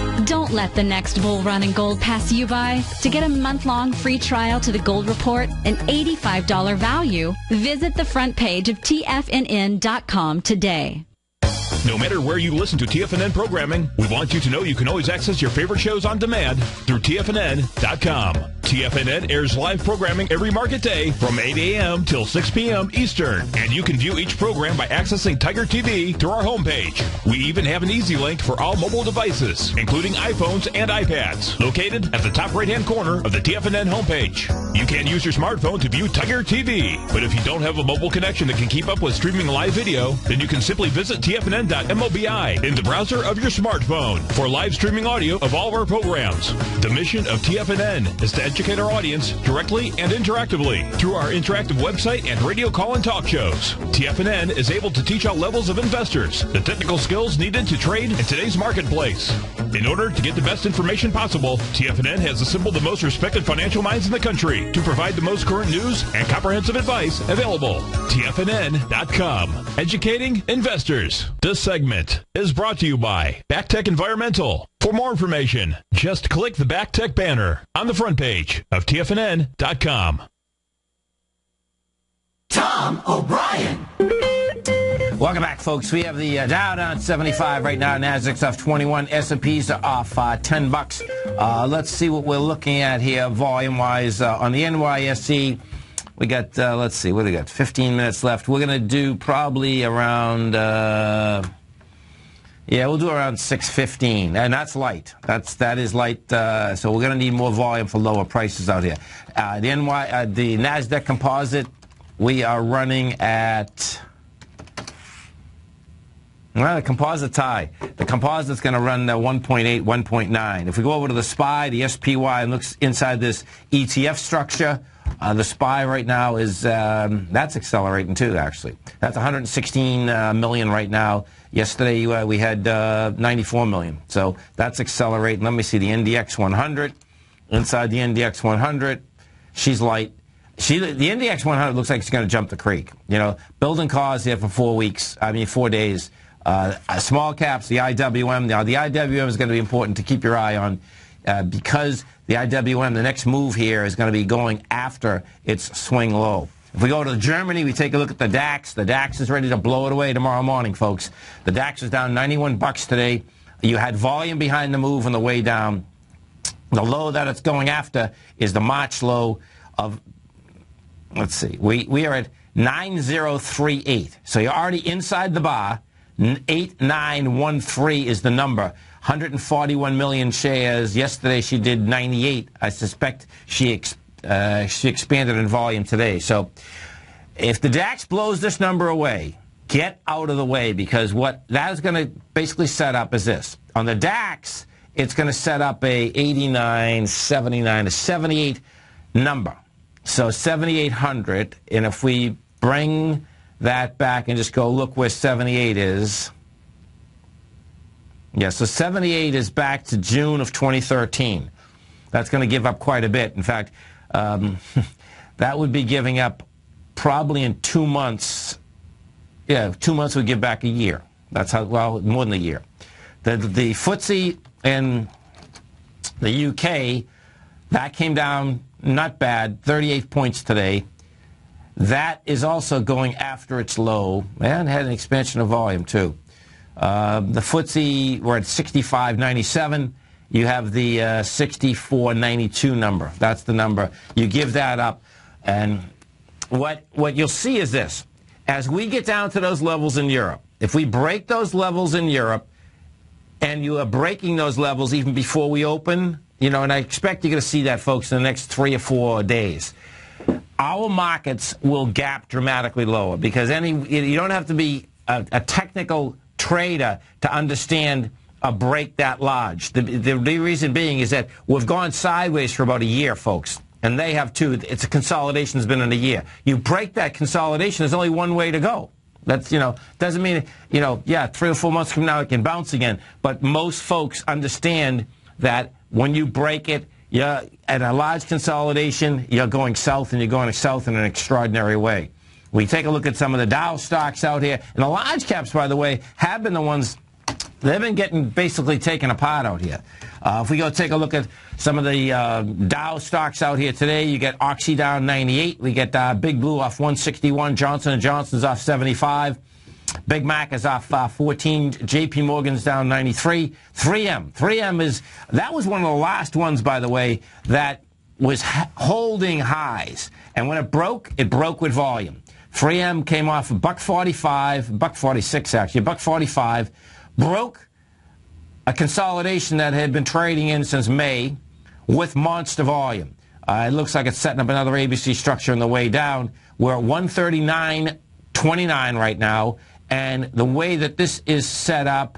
[SPEAKER 6] Don't let the next bull run in gold pass you by. To get a month-long free trial to the Gold Report, an $85 value, visit the front page of TFNN.com today.
[SPEAKER 1] No matter where you listen to TFNN programming, we want you to know you can always access your favorite shows on demand through TFNN.com. TFNN airs live programming every market day from 8 a.m. till 6 p.m. Eastern, and you can view each program by accessing Tiger TV through our homepage. We even have an easy link for all mobile devices, including iPhones and iPads, located at the top right-hand corner of the TFNN homepage. You can use your smartphone to view Tiger TV, but if you don't have a mobile connection that can keep up with streaming live video, then you can simply visit In the browser of your smartphone for live streaming audio of all of our programs. The mission of TFNN is to educate our audience directly and interactively through our interactive website and radio call and talk shows. TFNN is able to teach all levels of investors the technical skills needed to trade in today's marketplace. In order to get the best information possible, TFNN has assembled the most respected financial minds in the country to provide the most current news and comprehensive advice available. TFNN.com. Educating investors. This segment is brought to you by Backtech Environmental. For more information, just click the Backtech banner on the front page of TFNN.com.
[SPEAKER 2] Tom O'Brien. Welcome back, folks. We have the uh, Dow down 75 right now. Nasdaq's off 21. S&P's are off uh, 10 bucks. Uh, let's see what we're looking at here, volume-wise. Uh, on the NYSE, we got, uh, let's see, what do we got? 15 minutes left. We're going to do probably around, uh, yeah, we'll do around 615, and that's light. That's that is light. Uh, so we're going to need more volume for lower prices out here. Uh, the NY, uh, the Nasdaq Composite, we are running at. Well, the composite tie. The composite's going to run uh, 1.8, 1.9. If we go over to the SPY, the SPY, and looks inside this ETF structure, uh, the SPY right now is, um, that's accelerating too, actually. That's 116 uh, million right now. Yesterday uh, we had uh, 94 million. So that's accelerating. Let me see the NDX 100. Inside the NDX 100, she's light. She, the NDX 100 looks like it's going to jump the creek. You know, building cars here for four weeks, I mean, four days. Uh, small caps, the IWM. Now, the IWM is going to be important to keep your eye on uh, because the IWM, the next move here is going to be going after its swing low. If we go to Germany, we take a look at the DAX. The DAX is ready to blow it away tomorrow morning, folks. The DAX is down 91 bucks today. You had volume behind the move on the way down. The low that it's going after is the March low of, let's see, we, we are at 9038. So you're already inside the bar. 8913 is the number. 141 million shares. Yesterday she did 98. I suspect she ex uh, she expanded in volume today. So if the DAX blows this number away, get out of the way because what that is going to basically set up is this. On the DAX, it's going to set up a 89, 79, a 78 number. So 7,800. And if we bring that back and just go look where 78 is. Yeah, so 78 is back to June of 2013. That's going to give up quite a bit. In fact, um, that would be giving up probably in two months. Yeah, two months would give back a year. That's how, well, more than a year. The, the FTSE in the UK, that came down not bad, 38 points today. That is also going after its low and had an expansion of volume too. Uh, the FTSE, we're at 65.97. You have the uh, 64.92 number. That's the number. You give that up, and what what you'll see is this: as we get down to those levels in Europe, if we break those levels in Europe, and you are breaking those levels even before we open, you know, and I expect you're going to see that, folks, in the next three or four days our markets will gap dramatically lower because any you don't have to be a, a technical trader to understand a break that large. The, the, the, reason being is that we've gone sideways for about a year, folks. And they have too. It's a consolidation that's been in a year. You break that consolidation, there's only one way to go. That's, you know, doesn't mean, you know, yeah, three or four months from now it can bounce again. But most folks understand that when you break it, you're at a large consolidation, you're going south, and you're going south in an extraordinary way. We take a look at some of the Dow stocks out here, and the large caps, by the way, have been the ones they've been getting basically taken apart out here. Uh, if we go take a look at some of the uh, Dow stocks out here today, you get Oxy down 98. We get uh, Big Blue off 161. Johnson & Johnson's off 75. Big Mac is off uh, 14. JP Morgan's down 93. 3M. 3M is, that was one of the last ones, by the way, that was holding highs. And when it broke, it broke with volume. 3M came off a buck 45, buck 46 actually, buck 45, broke a consolidation that had been trading in since May with monster volume. Uh, it looks like it's setting up another ABC structure on the way down. We're at 139.29 right now. And the way that this is set up,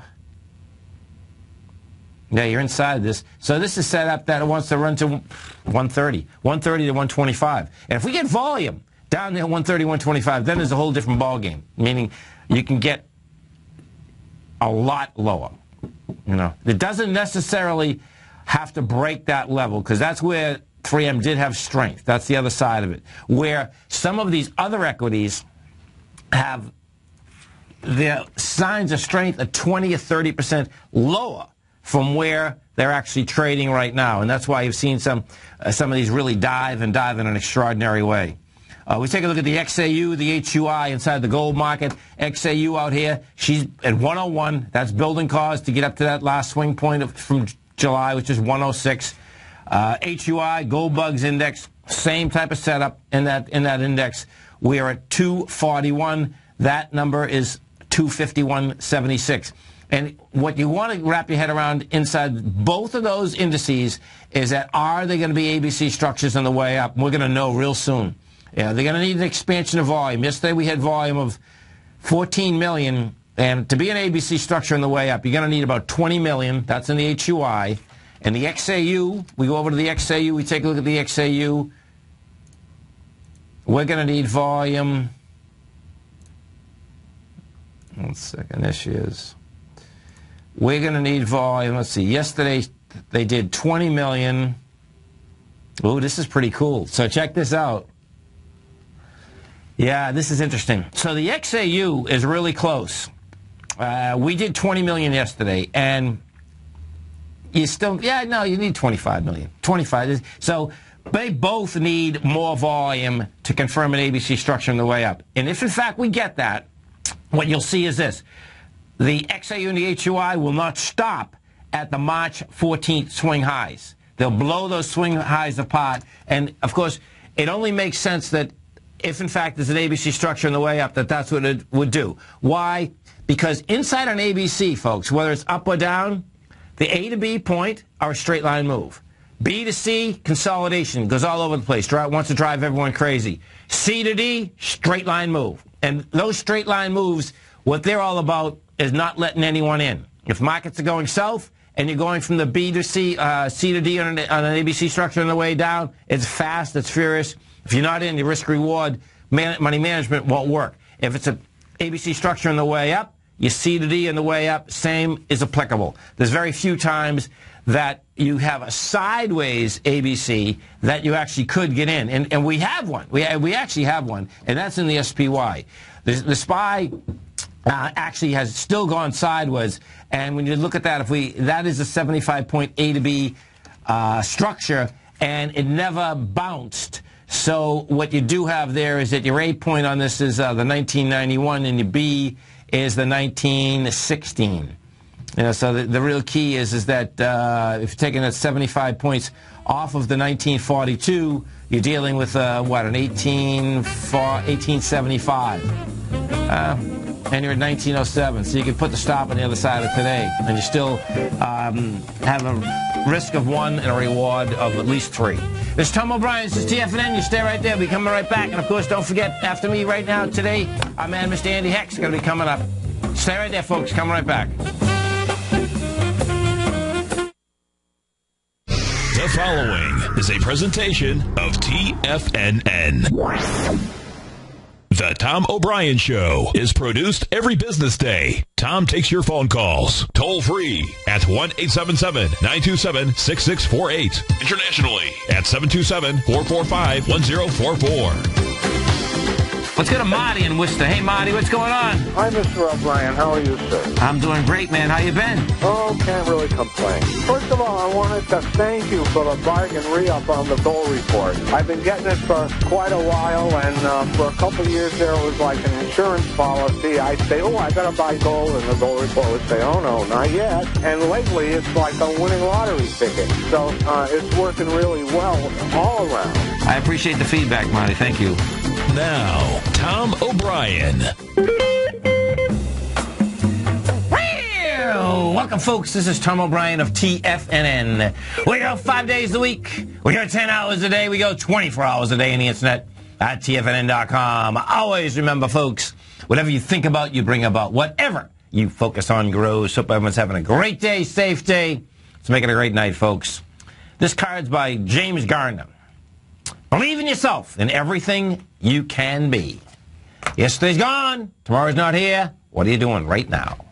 [SPEAKER 2] yeah, you're inside this. So this is set up that it wants to run to 130, 130 to 125. And if we get volume down there 130, 125, then there's a whole different ballgame, meaning you can get a lot lower. You know, it doesn't necessarily have to break that level because that's where 3M did have strength. That's the other side of it. Where some of these other equities have their signs of strength are 20 or 30 percent lower from where they're actually trading right now. And that's why you've seen some, uh, some of these really dive and dive in an extraordinary way. Uh, we take a look at the XAU, the HUI inside the gold market. XAU out here, she's at 101. That's building cause to get up to that last swing point of, from July, which is 106. Uh, HUI, gold bugs index, same type of setup in that, in that index. We are at 241. That number is 251.76. And what you want to wrap your head around inside both of those indices is that are they going to be ABC structures on the way up? We're going to know real soon. Yeah, they're going to need an expansion of volume. Yesterday we had volume of 14 million, and to be an ABC structure on the way up, you're going to need about 20 million. That's in the HUI. And the XAU, we go over to the XAU, we take a look at the XAU. We're going to need volume. One second, there she is. We're going to need volume. Let's see. Yesterday they did 20 million. Oh, this is pretty cool. So check this out. Yeah, this is interesting. So the XAU is really close. Uh, we did 20 million yesterday, and you still, yeah, no, you need 25 million. 25. So they both need more volume to confirm an ABC structure on the way up. And if, in fact, we get that, what you'll see is this. The XAU and the HUI will not stop at the March 14th swing highs. They'll blow those swing highs apart. And, of course, it only makes sense that if in fact there's an ABC structure in the way up, that that's what it would do. Why? Because inside an ABC, folks, whether it's up or down, the A to B point are a straight line move. B to C, consolidation, goes all over the place, wants to drive everyone crazy. C to D, straight line move. And those straight line moves, what they're all about is not letting anyone in. If markets are going south and you're going from the B to C, uh, C to D on an, on an ABC structure on the way down, it's fast, it's furious. If you're not in, your risk reward man, money management won't work. If it's a ABC structure on the way up, your C to D on the way up, same is applicable. There's very few times that you have a sideways ABC that you actually could get in. And, and we have one. We, we actually have one, and that's in the SPY. The, the SPY uh, actually has still gone sideways. And when you look at that, if we that is a 75 point A to B uh, structure, and it never bounced. So what you do have there is that your A point on this is uh, the 1991 and your B is the 1916. You know, so the, the real key is is that uh, if you're taking that 75 points off of the 1942, you're dealing with uh, what an 18 1875. And you're in 1907, so you can put the stop on the other side of today, and you still um, have a risk of one and a reward of at least three. This is Tom O'Brien. This is TFNN. You stay right there. We'll be coming right back. And, of course, don't forget, after me right now today, our man, Mr. Andy Hecht's going to be coming up. Stay right there, folks. Coming right back.
[SPEAKER 1] The following is a presentation of TFNN. The Tom O'Brien Show is produced every business day. Tom takes your phone calls toll free at 1 877 927 6648. Internationally at 727 445 1044.
[SPEAKER 2] Let's go to Marty in Worcester. Hey, Marty, what's going on?
[SPEAKER 10] Hi, Mr. O'Brien. How are you, sir?
[SPEAKER 2] I'm doing great, man. How you been?
[SPEAKER 10] Oh, can't really complain. First of all, I wanted to thank you for the bargain re-up on the gold report. I've been getting it for quite a while, and uh, for a couple of years there, it was like an insurance policy. I'd say, oh, I got to buy gold, and the gold report would say, oh, no, not yet. And lately, it's like a winning lottery ticket. So uh, it's working really well all around.
[SPEAKER 2] I appreciate the feedback, Marty. Thank you.
[SPEAKER 1] Now, Tom O'Brien.
[SPEAKER 2] Welcome, folks. This is Tom O'Brien of TFNN. We go five days a week. We go 10 hours a day. We go 24 hours a day on the internet at TFNN.com. Always remember, folks, whatever you think about, you bring about. Whatever you focus on grows. Hope everyone's having a great day, safe day. Let's make it a great night, folks. This card's by James Garner. Believe in yourself and everything you can be. Yesterday's gone. Tomorrow's not here. What are you doing right now?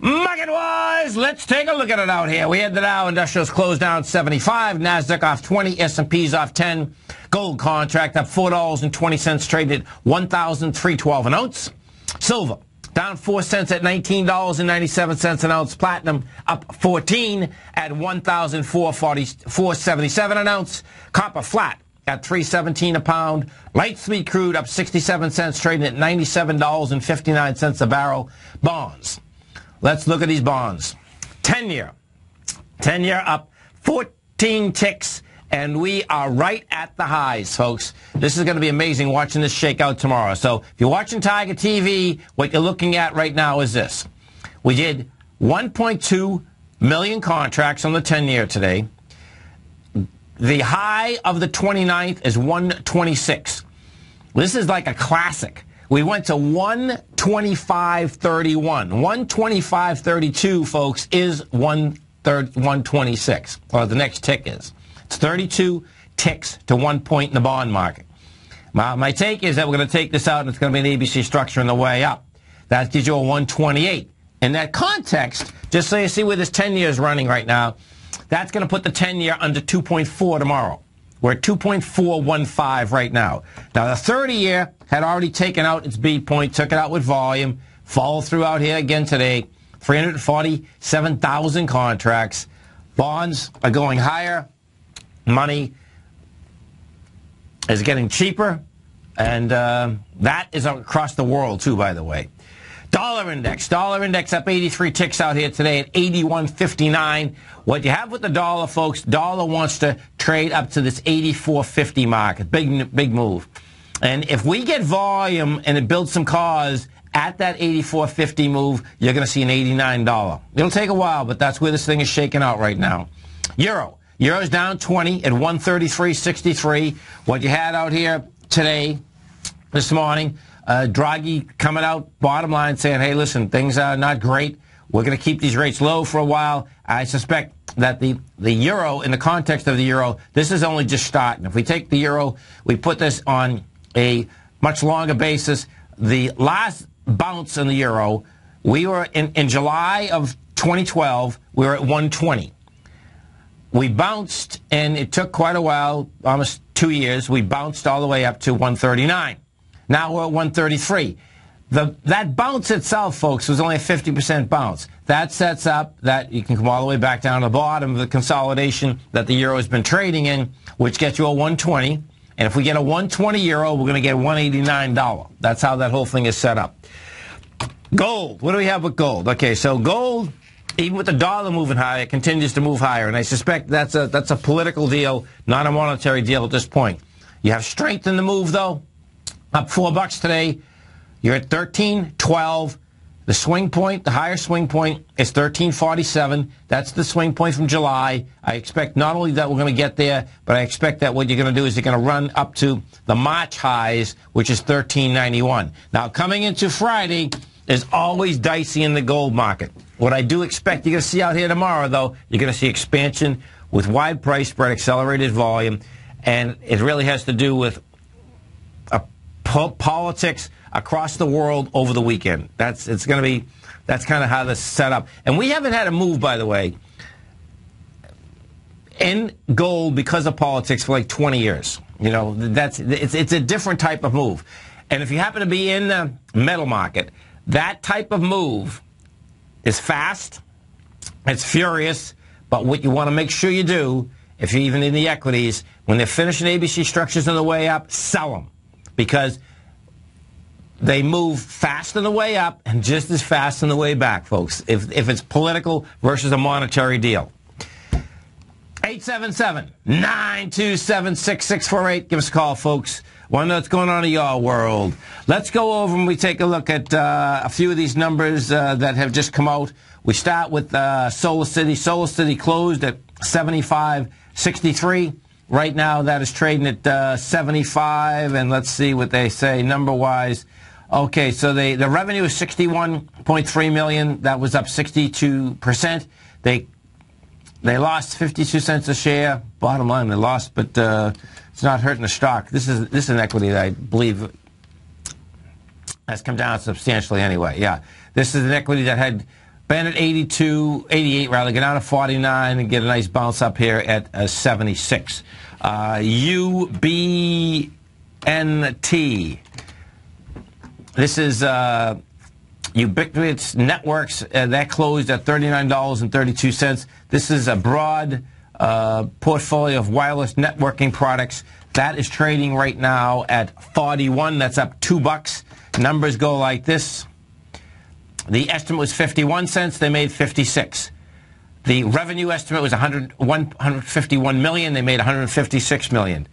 [SPEAKER 2] Market wise, let's take a look at it out here. We had the Dow Industrials closed down 75, Nasdaq off 20, S&P's off 10. Gold contract up $4.20 traded 1,312 an ounce. Silver down 4 cents at $19.97 an ounce. Platinum up 14 at 1,477 an ounce. Copper flat at 317 a pound. Light sweet crude up 67 cents, trading at $97.59 a barrel. Bonds. Let's look at these bonds. 10 year. 10 year up 14 ticks, and we are right at the highs, folks. This is going to be amazing watching this shake out tomorrow. So if you're watching Tiger TV, what you're looking at right now is this. We did 1.2 million contracts on the 10 year today. The high of the 29th is 126. This is like a classic. We went to 125.31. 125.32, folks, is 126, or the next tick is. It's 32 ticks to one point in the bond market. My, my take is that we're going to take this out and it's going to be an ABC structure on the way up. That gives you a 128. In that context, just so you see where this 10 year is running right now, that's going to put the 10 year under 2.4 tomorrow. We're at 2.415 right now. Now, the 30 year had already taken out its B point, took it out with volume, followed through out here again today. 347,000 contracts. Bonds are going higher. Money is getting cheaper. And uh, that is across the world, too, by the way. Dollar index. Dollar index up 83 ticks out here today at 81.59. What you have with the dollar, folks, dollar wants to trade up to this 84.50 mark. Big, big move. And if we get volume and it builds some cars at that 84.50 move, you're going to see an $89. It'll take a while, but that's where this thing is shaking out right now. Euro. Euro's down 20 at 133.63. What you had out here today, this morning, uh, Draghi coming out, bottom line, saying, hey, listen, things are not great. We're going to keep these rates low for a while. I suspect that the, the euro, in the context of the euro, this is only just starting. If we take the euro, we put this on a much longer basis. The last bounce in the euro, we were in, in July of 2012, we were at 120. We bounced, and it took quite a while, almost two years. We bounced all the way up to 139. Now we're at 133. The, that bounce itself, folks, was only a 50% bounce. That sets up that you can come all the way back down to the bottom of the consolidation that the euro has been trading in, which gets you a 120. And if we get a 120 euro, we're going to get $189. That's how that whole thing is set up. Gold. What do we have with gold? Okay, so gold, even with the dollar moving higher, it continues to move higher. And I suspect that's a, that's a political deal, not a monetary deal at this point. You have strength in the move, though. Up four bucks today. You're at 1312. The swing point, the higher swing point, is 1347. That's the swing point from July. I expect not only that we're going to get there, but I expect that what you're going to do is you're going to run up to the March highs, which is 1391. Now, coming into Friday is always dicey in the gold market. What I do expect you're going to see out here tomorrow, though, you're going to see expansion with wide price spread, accelerated volume, and it really has to do with po politics across the world over the weekend. That's it's going to be that's kind of how this is set up. And we haven't had a move, by the way, in gold because of politics for like 20 years. You know, that's it's it's a different type of move. And if you happen to be in the metal market, that type of move is fast, it's furious, but what you want to make sure you do, if you're even in the equities, when they're finishing ABC structures on the way up, sell them. Because they move fast on the way up and just as fast on the way back, folks, if, if it's political versus a monetary deal. 877-927-6648. Give us a call, folks. Know what's going on in your world. Let's go over and we take a look at uh, a few of these numbers uh, that have just come out. We start with uh, Solar City. Solar City closed at 75.63. Right now, that is trading at uh, 75, and let's see what they say number-wise. Okay, so they, the revenue is 61.3 million. That was up 62 percent. They they lost 52 cents a share. Bottom line, they lost, but uh, it's not hurting the stock. This is this is an equity that I believe has come down substantially anyway. Yeah, this is an equity that had been at 82, 88 rather, get down to 49 and get a nice bounce up here at uh, 76. Uh, UBNT. This is uh, Ubiquitous Networks. Uh, that closed at $39.32. This is a broad uh, portfolio of wireless networking products. That is trading right now at 41. That's up two bucks. Numbers go like this. The estimate was 51 cents. They made 56. The revenue estimate was 100, 151 million. They made 156 million.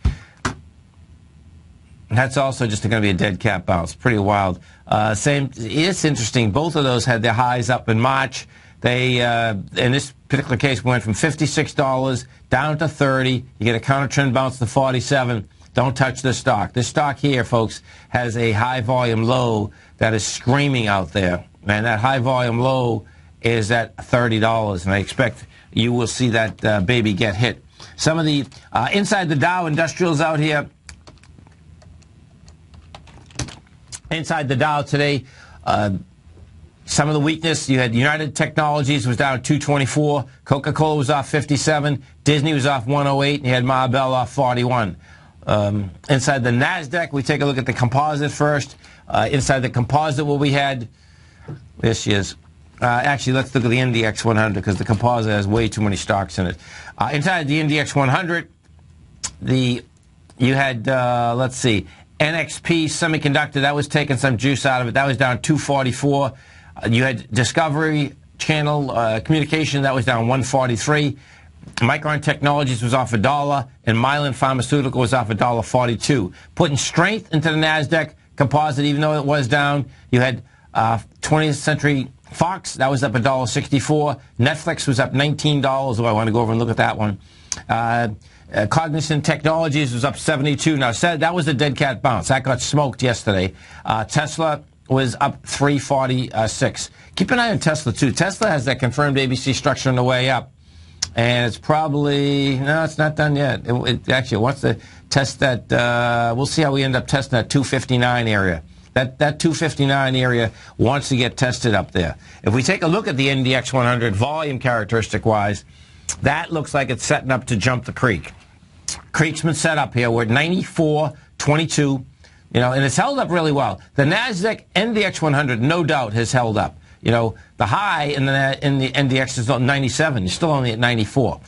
[SPEAKER 2] That's also just going to be a dead cat bounce. Pretty wild. Uh, same. It's interesting. Both of those had their highs up in March. They, uh, in this particular case, went from $56 down to 30. You get a counter trend bounce to 47. Don't touch this stock. This stock here, folks, has a high volume low that is screaming out there. And that high volume low is at $30. And I expect you will see that uh, baby get hit. Some of the uh, inside the Dow industrials out here, inside the Dow today, uh, some of the weakness, you had United Technologies was down 224, Coca-Cola was off 57, Disney was off 108, and you had Marvell off 41. Um, inside the NASDAQ, we take a look at the composite first. Uh, inside the composite, what we had, there she is. Uh, actually, let's look at the NDX 100 because the composite has way too many stocks in it. Uh, inside the NDX 100, the you had, uh, let's see, NXP Semiconductor, that was taking some juice out of it. That was down 244. Uh, you had Discovery Channel uh, Communication, that was down 143. Micron Technologies was off a dollar, and Mylan Pharmaceutical was off a dollar 42. Putting strength into the NASDAQ composite, even though it was down, you had uh, 20th Century Fox, that was up $1.64. Netflix was up $19. Oh, I want to go over and look at that one. Uh, uh, Cognizant Technologies was up 72. Now, said that was a dead cat bounce. That got smoked yesterday. Uh, Tesla was up 346. Keep an eye on Tesla, too. Tesla has that confirmed ABC structure on the way up. And it's probably, no, it's not done yet. It, it actually wants to test that. Uh, we'll see how we end up testing that 259 area. That, that 259 area wants to get tested up there. If we take a look at the NDX 100 volume characteristic wise, that looks like it's setting up to jump the creek. Creek's been set up here. We're at 94.22, you know, and it's held up really well. The NASDAQ NDX 100, no doubt, has held up. You know, the high in the, in the NDX is 97. You're still only at 94.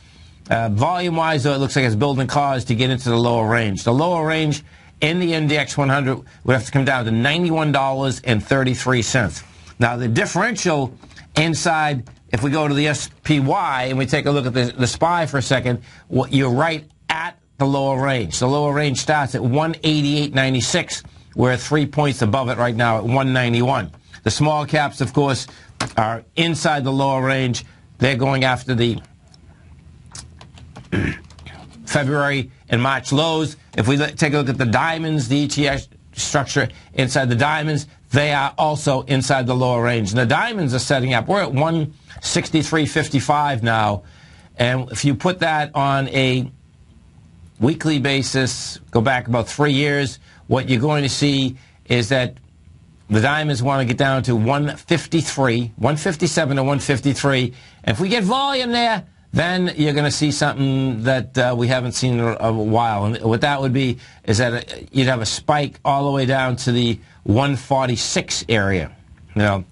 [SPEAKER 2] Uh, volume-wise, though, it looks like it's building cars to get into the lower range. The lower range in the NDX 100 would have to come down to $91.33. Now, the differential inside, if we go to the SPY and we take a look at the, the SPY for a second, well, you're right at the lower range. The lower range starts at 188.96. We're three points above it right now at 191. The small caps, of course, are inside the lower range. They're going after the February and March lows. If we take a look at the diamonds, the ETF structure inside the diamonds, they are also inside the lower range. And the diamonds are setting up. We're at 163.55 now. And if you put that on a weekly basis, go back about three years, what you're going to see is that the diamonds want to get down to 153, 157 to 153. And if we get volume there, then you're going to see something that uh, we haven't seen in a while. And what that would be is that uh, you'd have a spike all the way down to the 146 area. You know,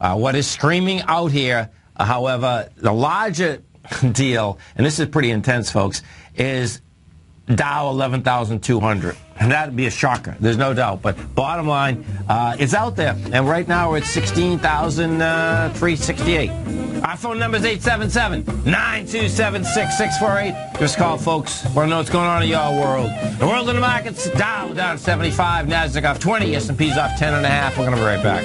[SPEAKER 2] uh, what is streaming out here, uh, however, the larger deal, and this is pretty intense, folks, is Dow 11,200. And that'd be a shocker. There's no doubt. But bottom line, uh, it's out there. And right now we're at 16,368. Our phone number is 877-927-6648. Just call, folks. Want to know what's going on in your world. The world of the markets, Dow down 75, NASDAQ off 20, S&P's off 10 and a half. We're going to be right back.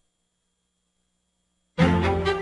[SPEAKER 4] Thank you.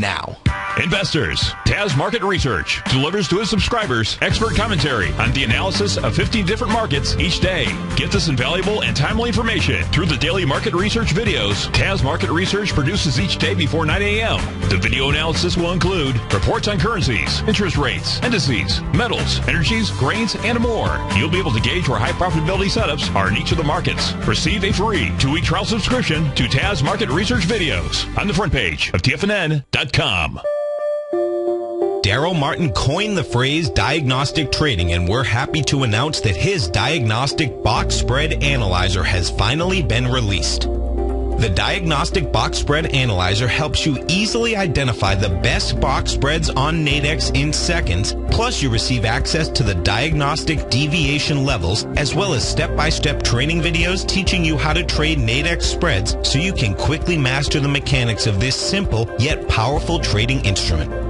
[SPEAKER 4] now.
[SPEAKER 1] Investors, Taz Market Research delivers to his subscribers expert commentary on the analysis of 15 different markets each day. Get this invaluable and timely information through the daily market research videos Taz Market Research produces each day before 9 a.m. The video analysis will include reports on currencies, interest rates, indices, metals, energies, grains, and more. You'll be able to gauge where high profitability setups are in each of the markets. Receive a free two-week trial subscription to Taz Market Research videos on the front page of TFNN.com.
[SPEAKER 4] Daryl Martin coined the phrase diagnostic trading, and we're happy to announce that his diagnostic box spread analyzer has finally been released. The Diagnostic Box Spread Analyzer helps you easily identify the best box spreads on Nadex in seconds, plus you receive access to the diagnostic deviation levels, as well as step-by-step training videos teaching you how to trade Nadex spreads so you can quickly master the mechanics of this simple yet powerful trading instrument.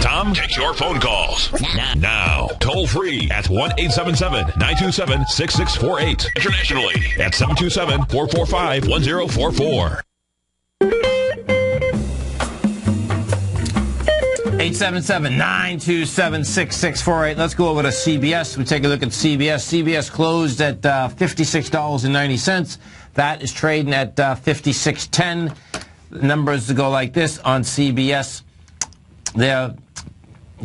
[SPEAKER 1] Tom takes your phone calls. Now, toll free at 1 877 927 6648. Internationally at 727 445 1044.
[SPEAKER 2] 877-927-6648. Let's go over to CBS. We take a look at CBS. CBS closed at uh, $56.90. That is trading at uh, 56.10. The numbers go like this on CBS. They're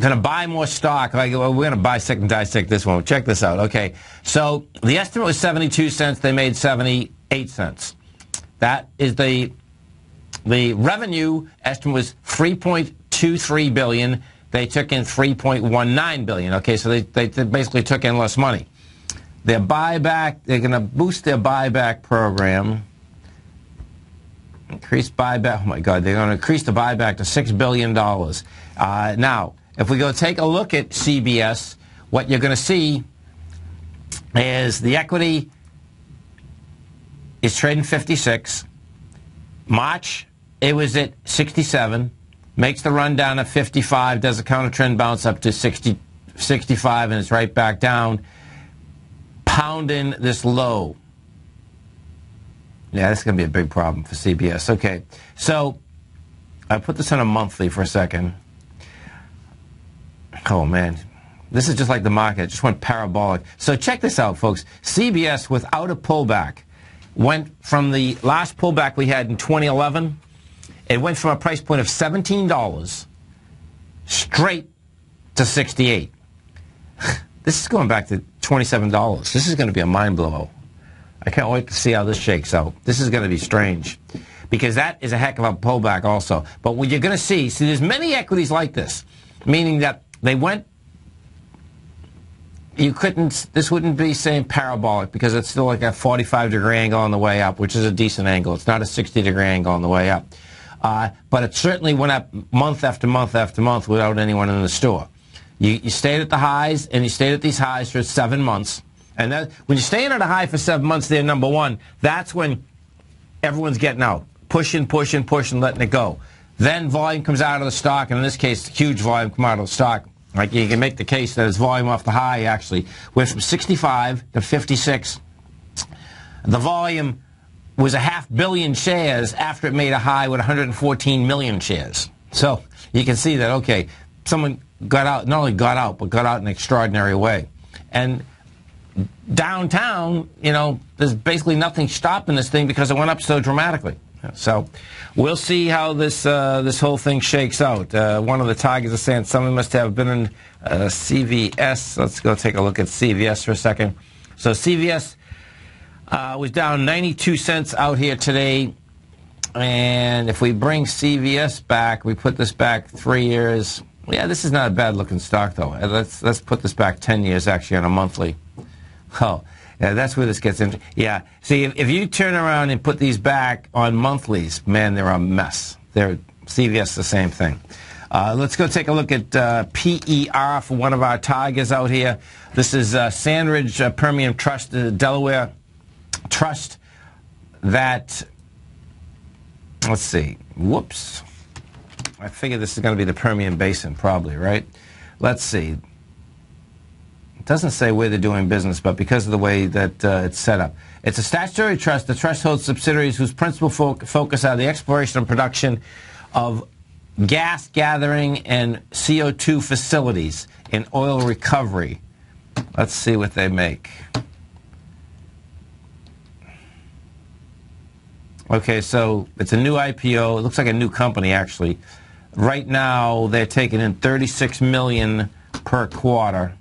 [SPEAKER 2] going to buy more stock. Like, well, we're going to buy bisect and dissect this one. Check this out. Okay. So the estimate was 72 cents. They made 78 cents. That is the the revenue estimate was 3.23 billion. They took in 3.19 billion. Okay, so they, they basically took in less money. Their buyback, they're going to boost their buyback program. Increase buyback. Oh my God, they're going to increase the buyback to six billion dollars. Uh, now, if we go take a look at CBS, what you're going to see is the equity is trading 56. March it was at 67, makes the run down at 55, does a counter trend bounce up to 60, 65, and it's right back down, pounding this low. Yeah, this is going to be a big problem for CBS. Okay, so I put this on a monthly for a second. Oh, man. This is just like the market. It just went parabolic. So check this out, folks. CBS, without a pullback, went from the last pullback we had in 2011 it went from a price point of $17 straight to 68 This is going back to $27. This is going to be a mind blow. I can't wait to see how this shakes out. This is going to be strange because that is a heck of a pullback also. But what you're going to see, see, there's many equities like this, meaning that they went you couldn't, this wouldn't be saying parabolic because it's still like a 45 degree angle on the way up, which is a decent angle. It's not a 60 degree angle on the way up. Uh, but it certainly went up month after month after month without anyone in the store. You, you stayed at the highs, and you stayed at these highs for seven months. And that, when you're staying at a high for seven months, there, number one, that's when everyone's getting out, pushing, pushing, pushing, letting it go. Then volume comes out of the stock, and in this case, huge volume come out of the stock. Like you can make the case that it's volume off the high actually went from 65 to 56. The volume was a half billion shares after it made a high with 114 million shares. So you can see that, okay, someone got out, not only got out, but got out in an extraordinary way. And downtown, you know, there's basically nothing stopping this thing because it went up so dramatically. So we'll see how this uh, this whole thing shakes out. Uh, one of the targets is saying someone must have been in uh, CVS. Let's go take a look at CVS for a second. So CVS uh, was down 92 cents out here today. And if we bring CVS back, we put this back three years. Yeah, this is not a bad looking stock though. Uh, let's let's put this back 10 years actually on a monthly. Oh, yeah, that's where this gets into. Yeah, see, if, if you turn around and put these back on monthlies, man, they're a mess. They're CVS the same thing. Uh, let's go take a look at uh, PER for one of our tigers out here. This is uh, Sandridge uh, Permian Trust, uh, Delaware trust that, let's see, whoops. I figure this is going to be the Permian Basin, probably, right? Let's see. Doesn't say where they're doing business, but because of the way that uh, it's set up. It's a statutory trust. The trust holds subsidiaries whose principal fo focus are the exploration and production of gas gathering and CO2 facilities in oil recovery. Let's see what they make. Okay, so it's a new IPO. It looks like a new company, actually. Right now, they're taking in 36 million per quarter.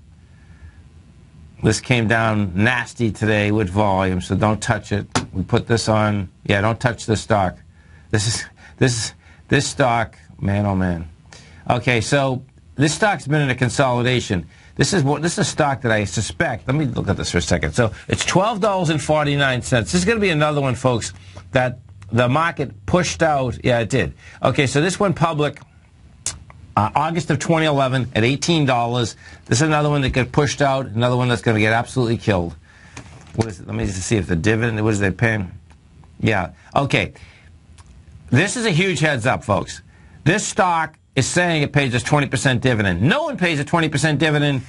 [SPEAKER 2] This came down nasty today with volume, so don't touch it. We put this on. Yeah, don't touch this stock. This is this is this stock, man, oh man. Okay, so this stock's been in a consolidation. This is what this is a stock that I suspect. Let me look at this for a second. So it's twelve dollars and forty nine cents. This is going to be another one, folks, that the market pushed out. Yeah, it did. Okay, so this went public uh, August of 2011 at $18. This is another one that got pushed out. Another one that's going to get absolutely killed. What is it? Let me just see if the dividend. What is they paying? Yeah. Okay. This is a huge heads up, folks. This stock is saying it pays us 20% dividend. No one pays a 20% dividend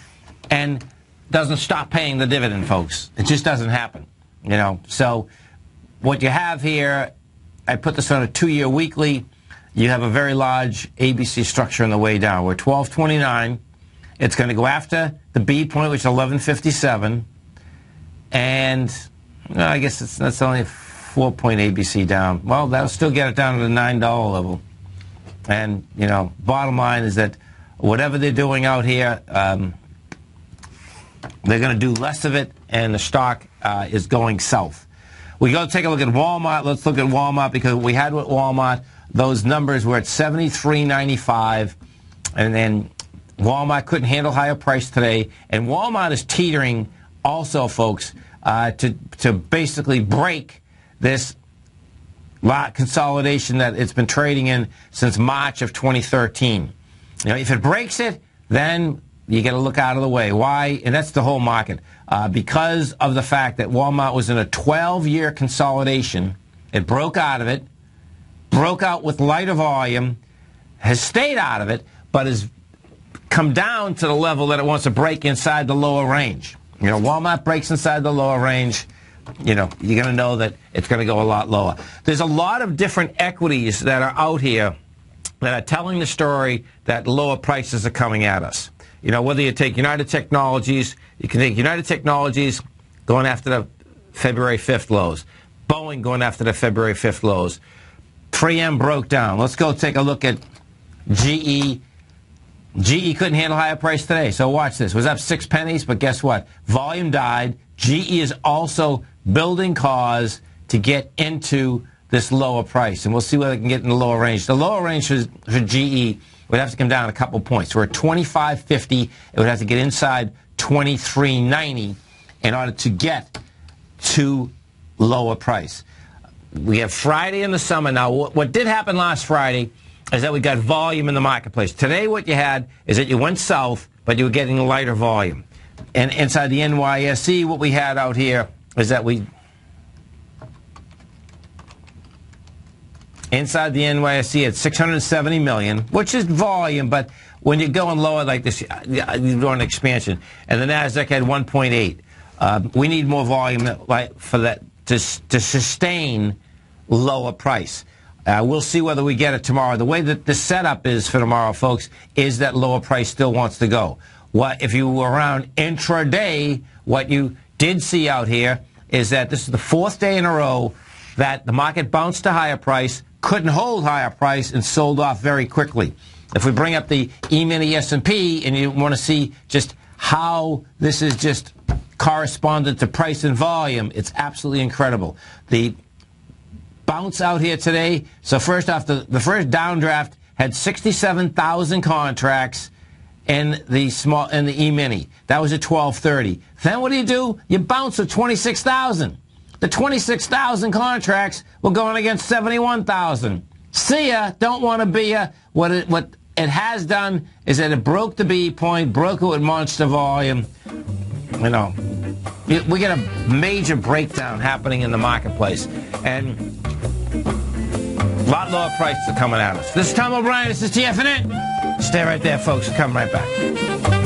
[SPEAKER 2] and doesn't stop paying the dividend, folks. It just doesn't happen. You know, so what you have here, I put this on a two-year weekly. You have a very large ABC structure on the way down. We're 1229. It's going to go after the B point, which is 1157. And I guess it's, that's only four point ABC down. Well, that'll still get it down to the $9 level. And, you know, bottom line is that whatever they're doing out here, um, they're going to do less of it, and the stock uh, is going south. We go take a look at Walmart. Let's look at Walmart because we had with Walmart those numbers were at 73.95, and then Walmart couldn't handle higher price today, and Walmart is teetering also, folks, uh, to to basically break this lot consolidation that it's been trading in since March of 2013. You know, if it breaks it, then you got to look out of the way. Why? And that's the whole market. Uh, because of the fact that Walmart was in a 12-year consolidation, it broke out of it, broke out with lighter volume, has stayed out of it, but has come down to the level that it wants to break inside the lower range. You know, Walmart breaks inside the lower range, you know, you're going to know that it's going to go a lot lower. There's a lot of different equities that are out here that are telling the story that lower prices are coming at us. You know, whether you take United Technologies, you can take United Technologies going after the February 5th lows, Boeing going after the February 5th lows. 3M broke down. Let's go take a look at GE. GE couldn't handle higher price today. So watch this. It was up six pennies, but guess what? Volume died. GE is also building cars to get into this lower price, and we'll see whether it can get in the lower range. The lower range for, for GE would have to come down a couple points. We're at 25.50. It would have to get inside 23.90 in order to get to lower price. We have Friday in the summer. Now, what, did happen last Friday is that we got volume in the marketplace. Today, what you had is that you went south, but you were getting lighter volume. And inside the NYSE, what we had out here is that we inside the NYSE at 670 million, which is volume, but when you're going lower like this, you're doing expansion. And the Nasdaq had 1.8. Uh, we need more volume for that to to sustain lower price. Uh, we'll see whether we get it tomorrow. The way that the setup is for tomorrow, folks, is that lower price still wants to go. What if you were around intraday? What you did see out here is that this is the fourth day in a row that the market bounced to higher price, couldn't hold higher price, and sold off very quickly. If we bring up the E-mini S&P and you want to see just how this is just correspondent to price and volume, it's absolutely incredible. The bounce out here today. So first off, the, the first downdraft had 67,000 contracts in the small in the E-mini. That was at 1230. Then what do you do? You bounce to 26,000. The 26,000 contracts were going against 71,000. See ya. Don't want to be ya. What it, what it has done is that it broke the B point, broke it with monster volume. You know, we get a major breakdown happening in the marketplace. And a lot lower prices are coming at us. This is Tom O'Brien. This is TFNN. Stay right there, folks. We'll come right back.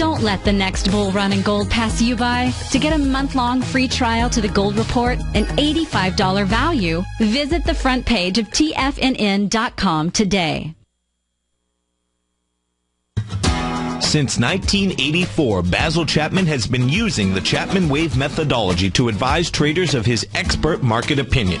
[SPEAKER 6] Don't let the next bull run in gold pass you by. To get a month-long free trial to the Gold Report, an $85 value, visit the front page of tfnn.com today.
[SPEAKER 4] Since 1984, Basil Chapman has been using the Chapman Wave methodology to advise traders of his expert market opinion.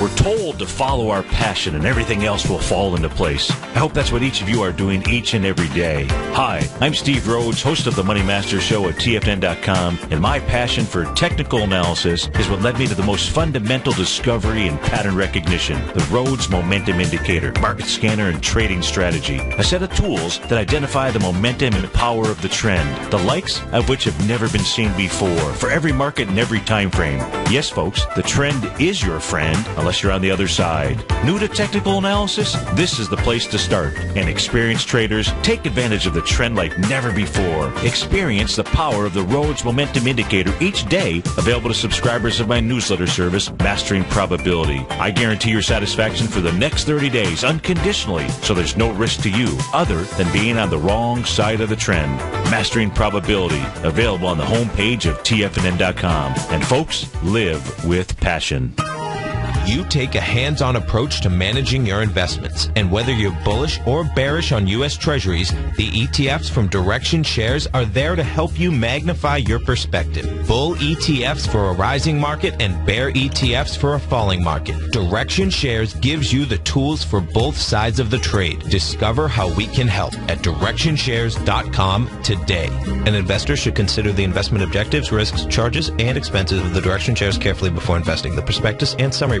[SPEAKER 9] We're told to follow our passion and everything else will fall into place. I hope that's what each of you are doing each and every day. Hi, I'm Steve Rhodes, host of the Money Master Show at TFNN.com, and my passion for technical analysis is what led me to the most fundamental discovery in pattern recognition, the Rhodes Momentum Indicator, market scanner, and trading strategy. A set of tools that identify the momentum and power of the trend, the likes of which have never been seen before, for every market and every time frame. Yes, folks, the trend is your friend, unless you're on the other side. New to technical analysis? This is the place to start. And experienced traders take advantage of the trend like never before. Experience the power of the Rhodes Momentum Indicator each day, available to subscribers of my newsletter service, Mastering Probability. I guarantee your satisfaction for the next 30 days unconditionally, so there's no risk to you other than being on the wrong side of the trend. Mastering Probability, available on the homepage of TFNN.com. And folks, live with passion.
[SPEAKER 4] You take a hands-on approach to managing your investments. And whether you're bullish or bearish on U.S. Treasuries, the ETFs from Direxion Shares are there to help you magnify your perspective. Bull ETFs for a rising market and bear ETFs for a falling market. Direxion Shares gives you the tools for both sides of the trade. Discover how we can help at direxionshares.com today. An investor should consider the investment objectives, risks, charges, and expenses of the Direxion Shares carefully before investing. The prospectus and summary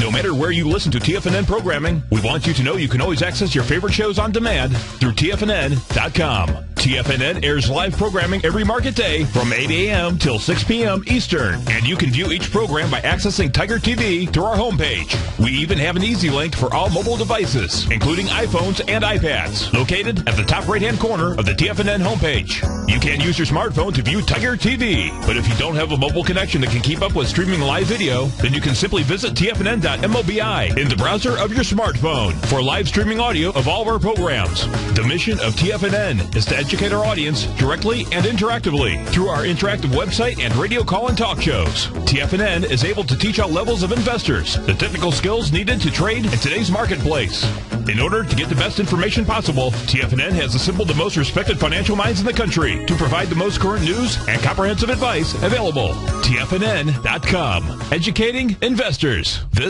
[SPEAKER 1] No matter where you listen to TFNN programming, we want you to know you can always access your favorite shows on demand through TFNN.com. TFNN airs live programming every market day from 8 a.m. till 6 p.m. Eastern, and you can view each program by accessing Tiger TV through our homepage. We even have an easy link for all mobile devices, including iPhones and iPads, located at the top right-hand corner of the TFNN homepage. You can use your smartphone to view Tiger TV, but if you don't have a mobile connection that can keep up with streaming live video, then you can simply visit TFNN.mobi in the browser of your smartphone for live streaming audio of all of our programs. The mission of TFNN is to educate our audience directly and interactively through our interactive website and radio call and talk shows. TFNN is able to teach all levels of investors the technical skills needed to trade in today's marketplace. In order to get the best information possible, TFNN has assembled the most respected financial minds in the country to provide the most current news and comprehensive advice available. TFNN.com. Educating investors. This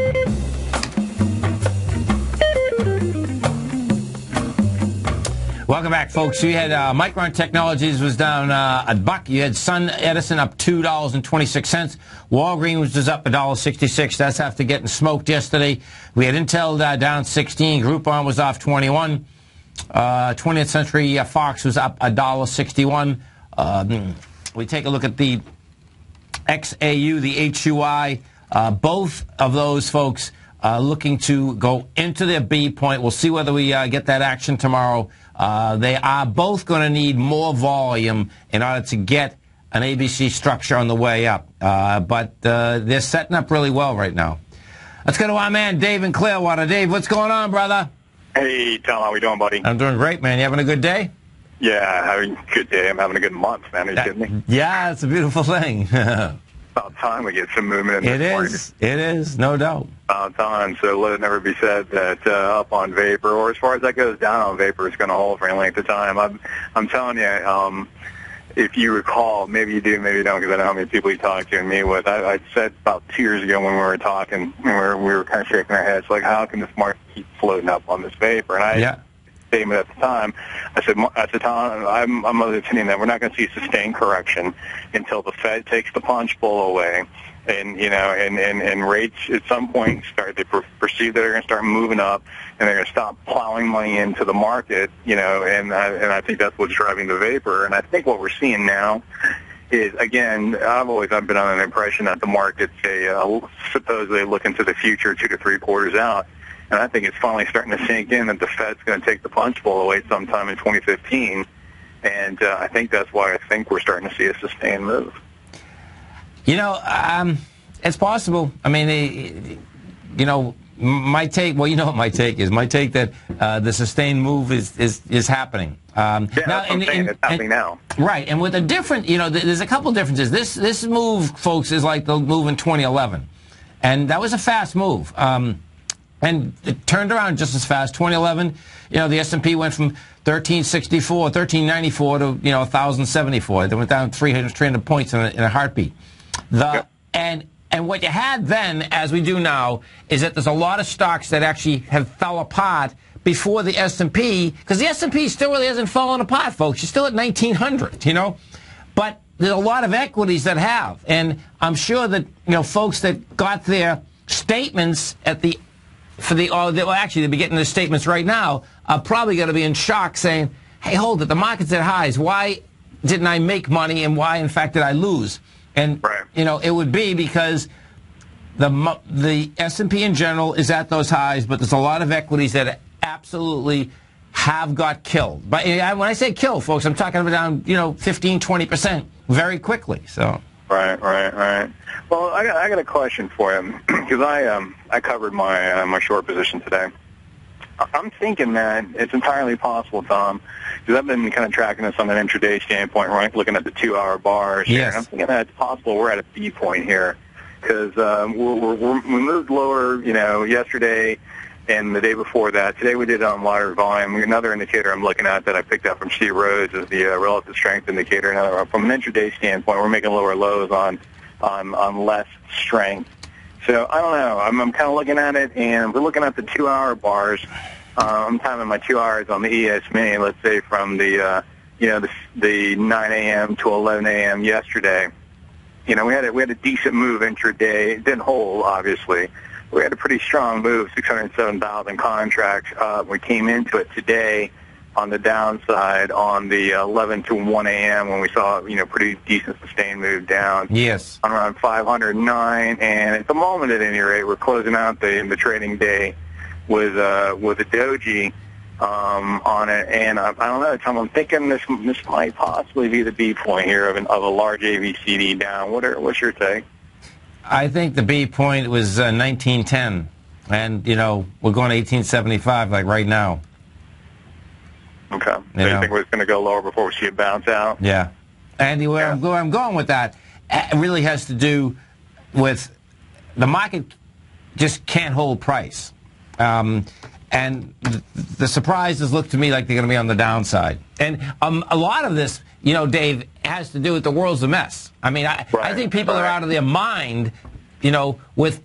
[SPEAKER 2] Welcome back, folks. We had uh, Micron Technologies was down uh, a buck. You had Sun Edison up two dollars and twenty six cents. Walgreens was just up a dollar sixty six. That's after getting smoked yesterday. We had Intel uh, down sixteen. Groupon was off twenty one. 20th Century uh, Fox was up a dollar sixty one. Um, we take a look at the XAU, the HUI. Uh, both of those folks uh, looking to go into their B point. We'll see whether we get that action tomorrow. Uh, they are both going to need more volume in order to get an ABC structure on the way up. Uh, but uh, they're setting up really well right now. Let's go to our man Dave in Clearwater. Dave, what's going on, brother?
[SPEAKER 11] Hey, Tom, how we doing, buddy?
[SPEAKER 2] I'm doing great, man. You having a good day?
[SPEAKER 11] Yeah, having a good day. I'm having a good month, man. Are you kidding me?
[SPEAKER 2] Yeah, it's a beautiful thing.
[SPEAKER 11] About time we get some movement in
[SPEAKER 2] it is. It is, no doubt.
[SPEAKER 11] About time. So let it never be said that uh, up on vapor, or as far as that goes, down on vapor is going to hold for any length of time. I'm, I'm telling you, um, if you recall, maybe you do, maybe you don't, because I don't know how many people you talk to and me with. I, I said about two years ago when we were talking, we were, we were kind of shaking our heads, like, how can this market keep floating up on this vapor? And I
[SPEAKER 2] Yeah.
[SPEAKER 11] statement at the time. I said at the time I'm, I'm of the opinion that we're not going to see sustained correction until the Fed takes the punch bowl away, and you know, and and, and rates at some point start they perceive that they're going to start moving up, and they're going to stop plowing money into the market, you know, and I, and I think that's what's driving the vapor. And I think what we're seeing now is again, I've always I've been on an impression that the markets they uh, supposedly look into the future two to three quarters out. And I think it's finally starting to sink in that the Fed's going to take the punch bowl away sometime in 2015. And uh, I think that's why I think we're starting to see a sustained move.
[SPEAKER 2] You know, um, it's possible. I mean, you know, my take. Well, you know what my take is. My take that uh, the sustained move is is, is happening. Um,
[SPEAKER 11] Yeah, what I'm saying. It's happening now.
[SPEAKER 2] Right, and with a different, you know, th- there's a couple differences. This this move, folks, is like the move in 2011, and that was a fast move. Um, and it turned around just as fast. 2011, you know, the S&P went from 1364, 1394 to you know 1074. They went down 300, 300 points in a, in a heartbeat. The and and what you had then, as we do now, is that there's a lot of stocks that actually have fell apart before the S&P, because the S&P still really hasn't fallen apart, folks. You're still at 1900, you know, but there's a lot of equities that have, and I'm sure that you know folks that got their statements at the for the, or they, well, actually, they'll be getting their statements right now, are probably going to be in shock saying, hey, hold it, the market's at highs. Why didn't I make money and why, in fact, did I lose? And, you know, it would be because the, the S&P in general is at those highs, but there's a lot of equities that absolutely have got killed. But when I say kill, folks, I'm talking about down, you know, 15, 20% very quickly. So.
[SPEAKER 11] Right, right, right. Well, I got, I got a question for you because I um I covered my uh, my short position today. I'm thinking that it's entirely possible, Tom, because I've been kind of tracking this on an intraday standpoint, right? Looking at the two-hour bars. here,
[SPEAKER 2] Yes.
[SPEAKER 11] and I'm thinking that it's possible we're at a B point here because um, we're, we're, we're, we moved lower, you know, yesterday and the day before that. Today we did on lighter volume. Another indicator I'm looking at that I picked up from Steve Rhodes is the uh, relative strength indicator. Now, from an intraday standpoint, we're making lower lows on on, on less strength. So I don't know. I'm, I'm kind of looking at it, and we're looking at the two-hour bars. Uh, I'm timing my two hours on the ES Mini. Let's say from the uh, you know the, the 9 a.m. to 11 a.m. yesterday. You know, we had a, we had a decent move intraday. It didn't hold, obviously. We had a pretty strong move, 607,000 contracts. Uh, we came into it today on the downside on the 11 to 1 a.m. when we saw, you know, pretty decent sustained move down
[SPEAKER 2] Yes.
[SPEAKER 11] on around 509. And at the moment, at any rate, we're closing out the the trading day with uh, with a doji um, on it. And I, I don't know, Tom. I'm thinking this this might possibly be the B point here of, an, of a large ABCD down. What are, what's your take?
[SPEAKER 2] I think the B point was uh, 1910, and you know we're going to 1875 like right now.
[SPEAKER 11] Okay. So
[SPEAKER 2] You
[SPEAKER 11] you think we're going to go lower before we see it bounce out?
[SPEAKER 2] Yeah. Andy, where, I'm, where I'm going with that uh, really has to do with the market just can't hold price. Um, and th- the surprises look to me like they're going to be on the downside. And um, a lot of this, you know, Dave, has to do with the world's a mess. I mean, I, I think people are out of their mind, you know, with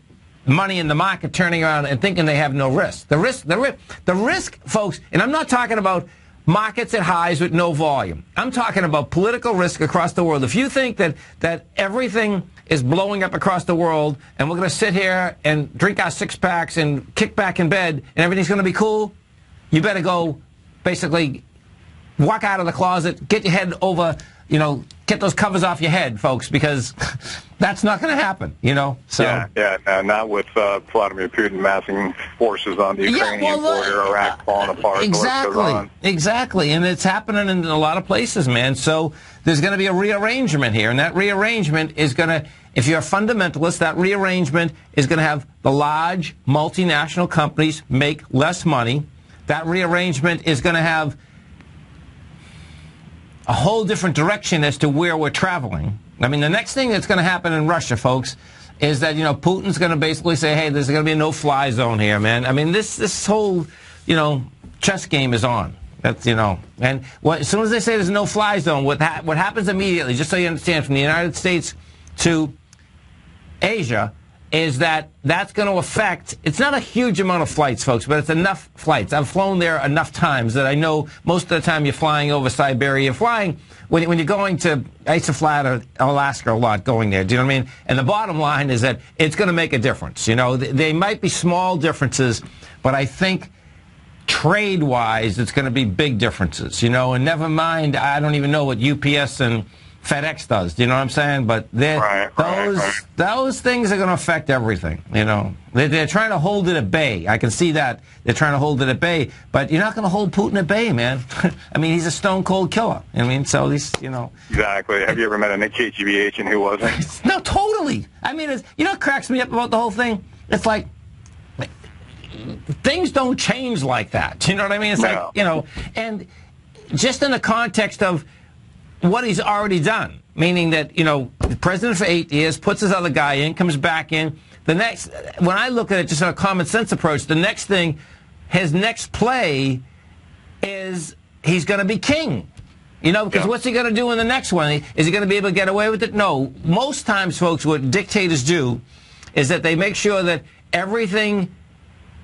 [SPEAKER 2] money in the market turning around and thinking they have no risk. The risk, the risk, the risk, folks, and I'm not talking about markets at highs with no volume. I'm talking about political risk across the world. If you think that, that everything is blowing up across the world and we're going to sit here and drink our six packs and kick back in bed and everything's going to be cool, you better go basically walk out of the closet, get your head over, you know, get those covers off your head, folks, because that's not going to happen, you know? So.
[SPEAKER 11] Yeah, yeah, no, not with uh, Vladimir Putin massing forces on the
[SPEAKER 2] Yeah,
[SPEAKER 11] Ukrainian
[SPEAKER 2] well,
[SPEAKER 11] border, Iraq falling apart. the list goes
[SPEAKER 2] Exactly. Exactly. And it's happening in a lot of places, man. So there's going to be a rearrangement here. And that rearrangement is going to, if you're a fundamentalist, that rearrangement is going to have the large multinational companies make less money. that rearrangement is going to have a whole different direction as to where we're traveling. I mean, the next thing that's going to happen in Russia, folks, is that you know Putin's going to basically say, "Hey, there's going to be a no-fly zone here, man." I mean, this this whole you know chess game is on. That's you know, and what, as soon as they say there's no fly zone, what ha what happens immediately, just so you understand, from the United States to Asia, is that that's going to affect. It's not a huge amount of flights, folks, but it's enough flights. I've flown there enough times that I know most of the time you're flying over Siberia, flying when, when you're going to. I used to fly to Alaska a lot going there. Do you know what I mean? And the bottom line is that it's going to make a difference. You know, they might be small differences, but I think trade wise, it's going to be big differences, you know, and never mind, I don't even know what UPS and FedEx does. Do you know what I'm saying? But right, those right, right. those things are going to affect everything. You know, they're, they're, trying to hold it at bay. I can see that they're trying to hold it at bay. But you're not going to hold Putin at bay, man. I mean, he's a stone cold killer. I mean, so he's you know.
[SPEAKER 11] Exactly. Have you ever met a KGB agent who wasn't?
[SPEAKER 2] no, totally. I mean, you know what cracks me up about the whole thing? It's like things don't change like that. You know what I mean? It's no. like, you know, and just in the context of what he's already done, meaning that, you know, the president for eight years puts this other guy in, comes back in. The next, when I look at it just on a common sense approach, the next thing, his next play is he's going to be king. You know, because yeah. what's he going to do in the next one? Is he going to be able to get away with it? No. Most times, folks, what dictators do is that they make sure that everything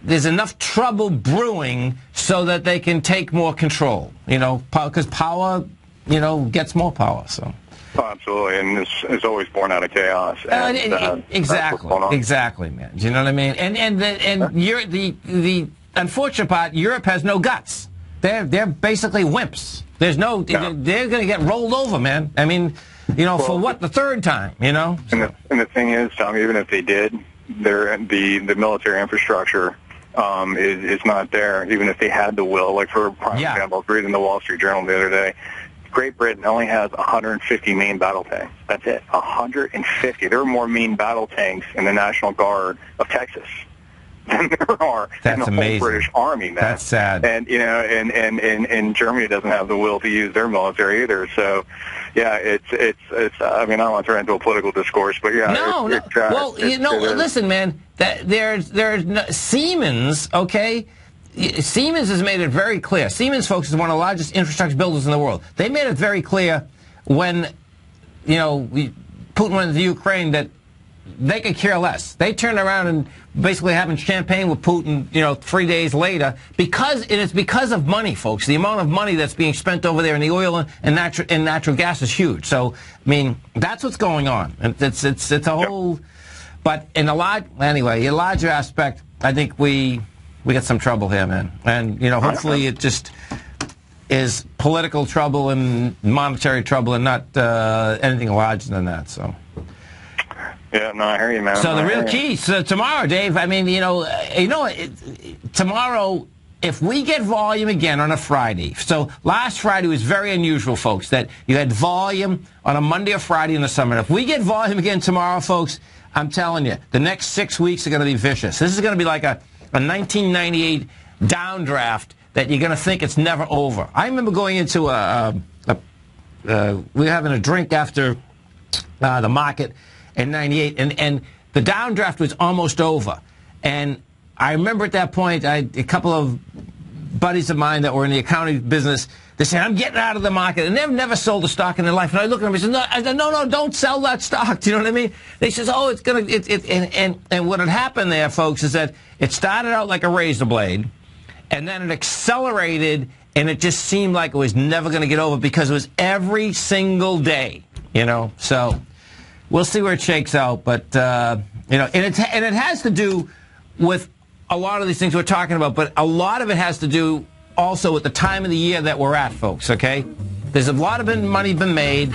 [SPEAKER 2] there's enough trouble brewing so that they can take more control. You know, because power, you know, gets more power. So.
[SPEAKER 11] Oh, absolutely, and it's, it's always born out of chaos. Uh,
[SPEAKER 2] and, uh, exactly, exactly, man. Do you know what I mean? And and the, and you're the the unfortunate part. Europe has no guts. They're they're basically wimps. There's no. They're going to get rolled over, man. I mean, you know, well, for what the third time? You know.
[SPEAKER 11] And the, and the thing is, Tom, even if they did, they're the the military infrastructure um, is, is not there, even if they had the will. Like for prime yeah. example, I was reading the Wall Street Journal the other day. Great Britain only has 150 main battle tanks. That's it. 150. There are more main battle tanks in the National Guard of Texas than there are
[SPEAKER 2] That's
[SPEAKER 11] in the
[SPEAKER 2] amazing.
[SPEAKER 11] whole British Army. Man.
[SPEAKER 2] That's sad.
[SPEAKER 11] And you know, and, and and and Germany doesn't have the will to use their military either. So, yeah, it's it's it's. Uh, I mean, I don't want to turn into a political discourse, but yeah.
[SPEAKER 2] No,
[SPEAKER 11] no.
[SPEAKER 2] uh, well, you know, listen, man. That there's there's no, Siemens, okay. Siemens has made it very clear. Siemens, folks, is one of the largest infrastructure builders in the world. They made it very clear when, you know, we, Putin went into Ukraine that they could care less. They turned around and basically having champagne with Putin, you know, three days later, because it is because of money, folks. The amount of money that's being spent over there in the oil and, natural and natural gas is huge. So, I mean, that's what's going on. It's it's it's a whole. But in a lot, anyway, a larger aspect, I think we we got some trouble here, man. And you know, hopefully, it just is political trouble and monetary trouble, and not uh, anything larger than that. So.
[SPEAKER 11] Yeah, no, I hear you, man.
[SPEAKER 2] So the real key so tomorrow, Dave. I mean, you know, you know, it, tomorrow. If we get volume again on a Friday, so last Friday was very unusual, folks, that you had volume on a Monday or Friday in the summer. If we get volume again tomorrow, folks, I'm telling you, the next six weeks are going to be vicious. This is going to be like a, a 1998 downdraft that you're going to think it's never over. I remember going into a, a, a uh, we were having a drink after uh, the market in 98, and, and the downdraft was almost over. And I remember at that point, I, a couple of buddies of mine that were in the accounting business, they say, I'm getting out of the market. And they've never sold a stock in their life. And I look at them and said, no, I said, no, no, don't sell that stock. Do you know what I mean? They says, oh, it's going to, it, it, and, and, and what had happened there, folks, is that it started out like a razor blade, and then it accelerated, and it just seemed like it was never going to get over because it was every single day, you know? So we'll see where it shakes out. But, uh, you know, and it, and it has to do with a lot of these things we're talking about, but a lot of it has to do also at the time of the year that we're at, folks, okay? There's a lot of money been made,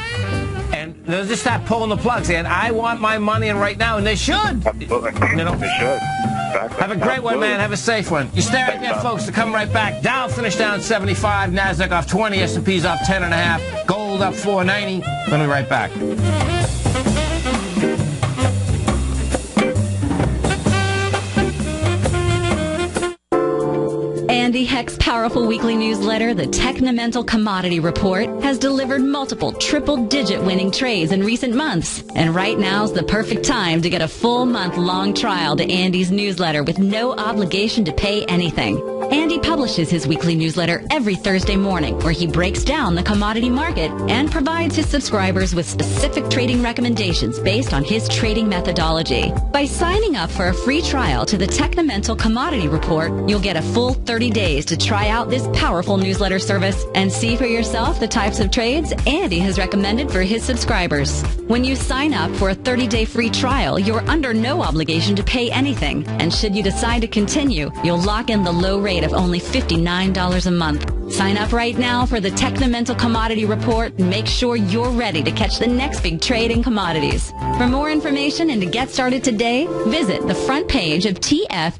[SPEAKER 2] and they'll just start pulling the plugs, and I want my money in right now, and they should.
[SPEAKER 11] Absolutely. You know? They should.
[SPEAKER 2] Exactly. Have a great Absolutely. one, man. Have a safe one. You stay right there, folks, to come right back. Dow finished down 75, NASDAQ off 20, S&P's off 10.5, gold up 490. We'll be right back.
[SPEAKER 6] Hecht's powerful weekly newsletter, the Technomental Commodity Report, has delivered multiple triple-digit winning trades in recent months. And right now's the perfect time to get a full month-long trial to Andy's newsletter with no obligation to pay anything. Andy publishes his weekly newsletter every Thursday morning where he breaks down the commodity market and provides his subscribers with specific trading recommendations based on his trading methodology. By signing up for a free trial to the Technomental Commodity Report, you'll get a full 30 days to try out this powerful newsletter service and see for yourself the types of trades Andy has recommended for his subscribers. When you sign up for a 30-day free trial, you're under no obligation to pay anything. And should you decide to continue, you'll lock in the low rate of only $59 a month. Sign up right now for the Technomental Commodity Report and make sure you're ready to catch the next big trade in commodities. For more information and to get started today, visit the front page of TFNN.com.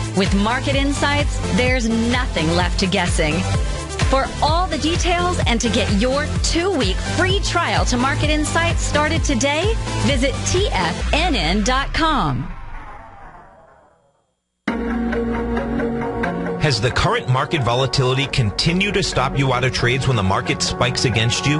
[SPEAKER 6] With market insights, there's nothing left to guessing. For all the details and to get your two-week free trial to Market Insights started today, visit TFNN.com.
[SPEAKER 4] Has the current market volatility continued to stop you out of trades when the market spikes against you?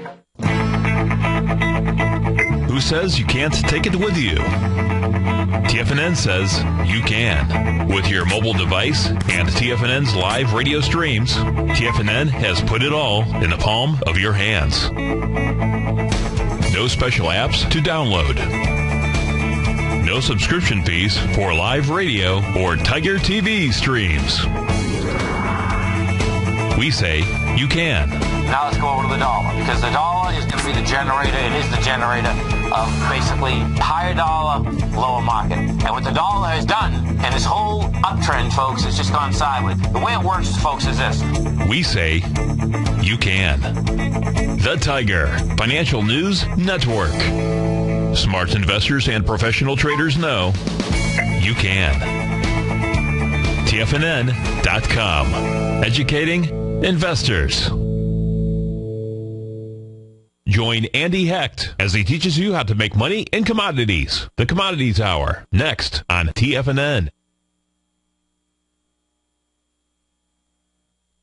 [SPEAKER 1] Says you can't take it with you? TFNN says you can. With your mobile device and TFNN's live radio streams, TFNN has put it all in the palm of your hands. No special apps to download. No subscription fees for live radio or Tiger TV streams. We say you can.
[SPEAKER 7] Now let's go over to the dollar because the dollar is going to be the generator. It is the generator of basically higher dollar, lower market. And what the dollar has done, and this whole uptrend, folks, has just gone sideways. The way it works, folks, is this.
[SPEAKER 1] We say you can. The Tiger Financial News Network. Smart investors and professional traders know you can. TFNN.com. Educating investors. Join Andy Hecht as he teaches you how to make money in commodities. The Commodities Hour, next on TFNN.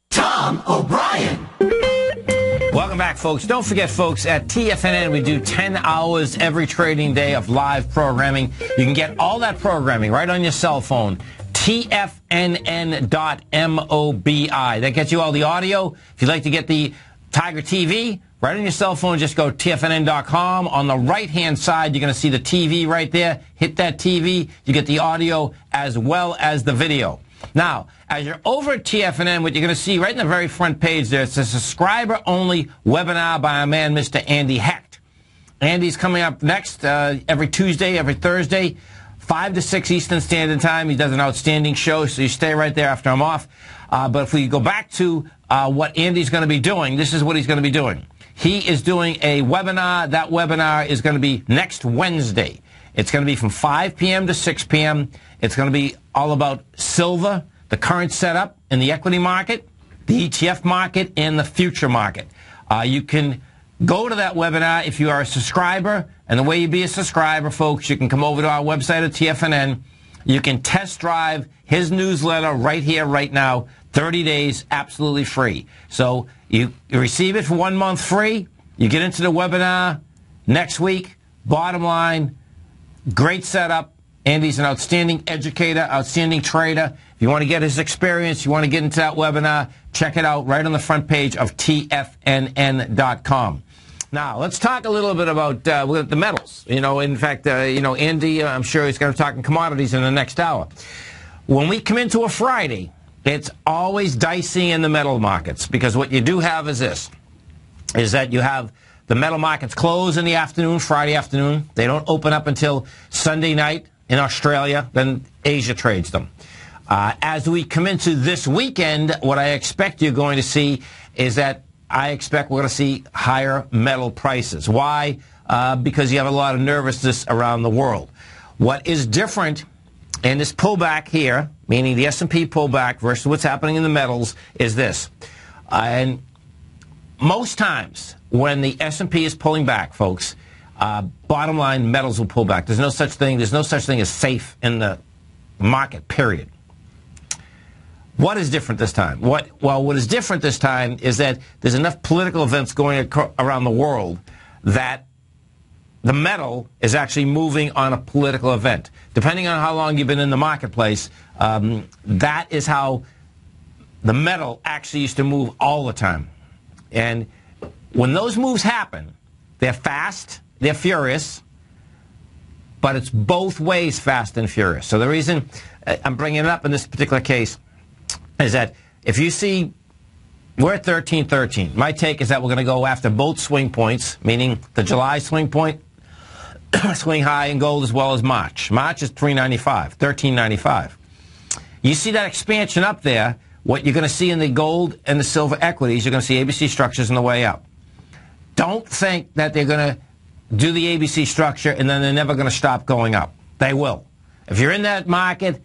[SPEAKER 2] Tom O'Brien. Welcome back, folks. Don't forget, folks, at TFNN, we do 10 hours every trading day of live programming. You can get all that programming right on your cell phone. TFNN.mobi. That gets you all the audio. If you'd like to get the Tiger TV, right on your cell phone, just go TFNN.com. On the right-hand side, you're going to see the TV right there. Hit that TV. You get the audio as well as the video. Now, as you're over at TFNN, what you're going to see right in the very front page there, it's a subscriber-only webinar by a man, Mr. Andy Hecht. Andy's coming up next uh, every Tuesday, every Thursday, 5 to 6 Eastern Standard Time. He does an outstanding show, so you stay right there after I'm off. Uh, but if we go back to uh, what Andy's going to be doing, this is what he's going to be doing. He is doing a webinar. That webinar is going to be next Wednesday. It's going to be from 5 p.m. to 6 p.m. It's going to be all about silver, the current setup in the equity market, the ETF market, and the future market. Uh, you can go to that webinar if you are a subscriber. And the way you be a subscriber, folks, you can come over to our website at TFNN. You can test drive his newsletter right here, right now, 30 days, absolutely free. So you, you receive it for one month free. You get into the webinar next week. Bottom line, great setup. Andy's an outstanding educator, outstanding trader. If you want to get his experience, you want to get into that webinar, check it out right on the front page of TFNN.com. Now, let's talk a little bit about uh, the metals. You know, in fact, uh, you know, Andy, uh, I'm sure he's going to talk in commodities in the next hour. When we come into a Friday, it's always dicey in the metal markets because what you do have is this, is that you have the metal markets close in the afternoon, Friday afternoon. They don't open up until Sunday night in Australia. Then Asia trades them. Uh, as we come into this weekend, what I expect you're going to see is that I expect we're going to see higher metal prices. Why? Uh, because you have a lot of nervousness around the world. What is different in this pullback here, meaning the S&P pullback versus what's happening in the metals, is this. Uh, and most times when the S&P is pulling back, folks, uh, bottom line, metals will pull back. There's no such thing. There's no such thing as safe in the market. Period. What is different this time? What, well, what is different this time is that there's enough political events going around the world that the metal is actually moving on a political event. Depending on how long you've been in the marketplace, um, that is how the metal actually used to move all the time. And when those moves happen, they're fast, they're furious, but it's both ways fast and furious. So the reason uh, I'm bringing it up in this particular case is that if you see we're at 1313. My take is that we're going to go after both swing points, meaning the July swing point, swing high in gold as well as March. March is 395, 1395. You see that expansion up there, what you're going to see in the gold and the silver equities, you're going to see ABC structures on the way up. Don't think that they're going to do the ABC structure and then they're never going to stop going up. They will. If you're in that market,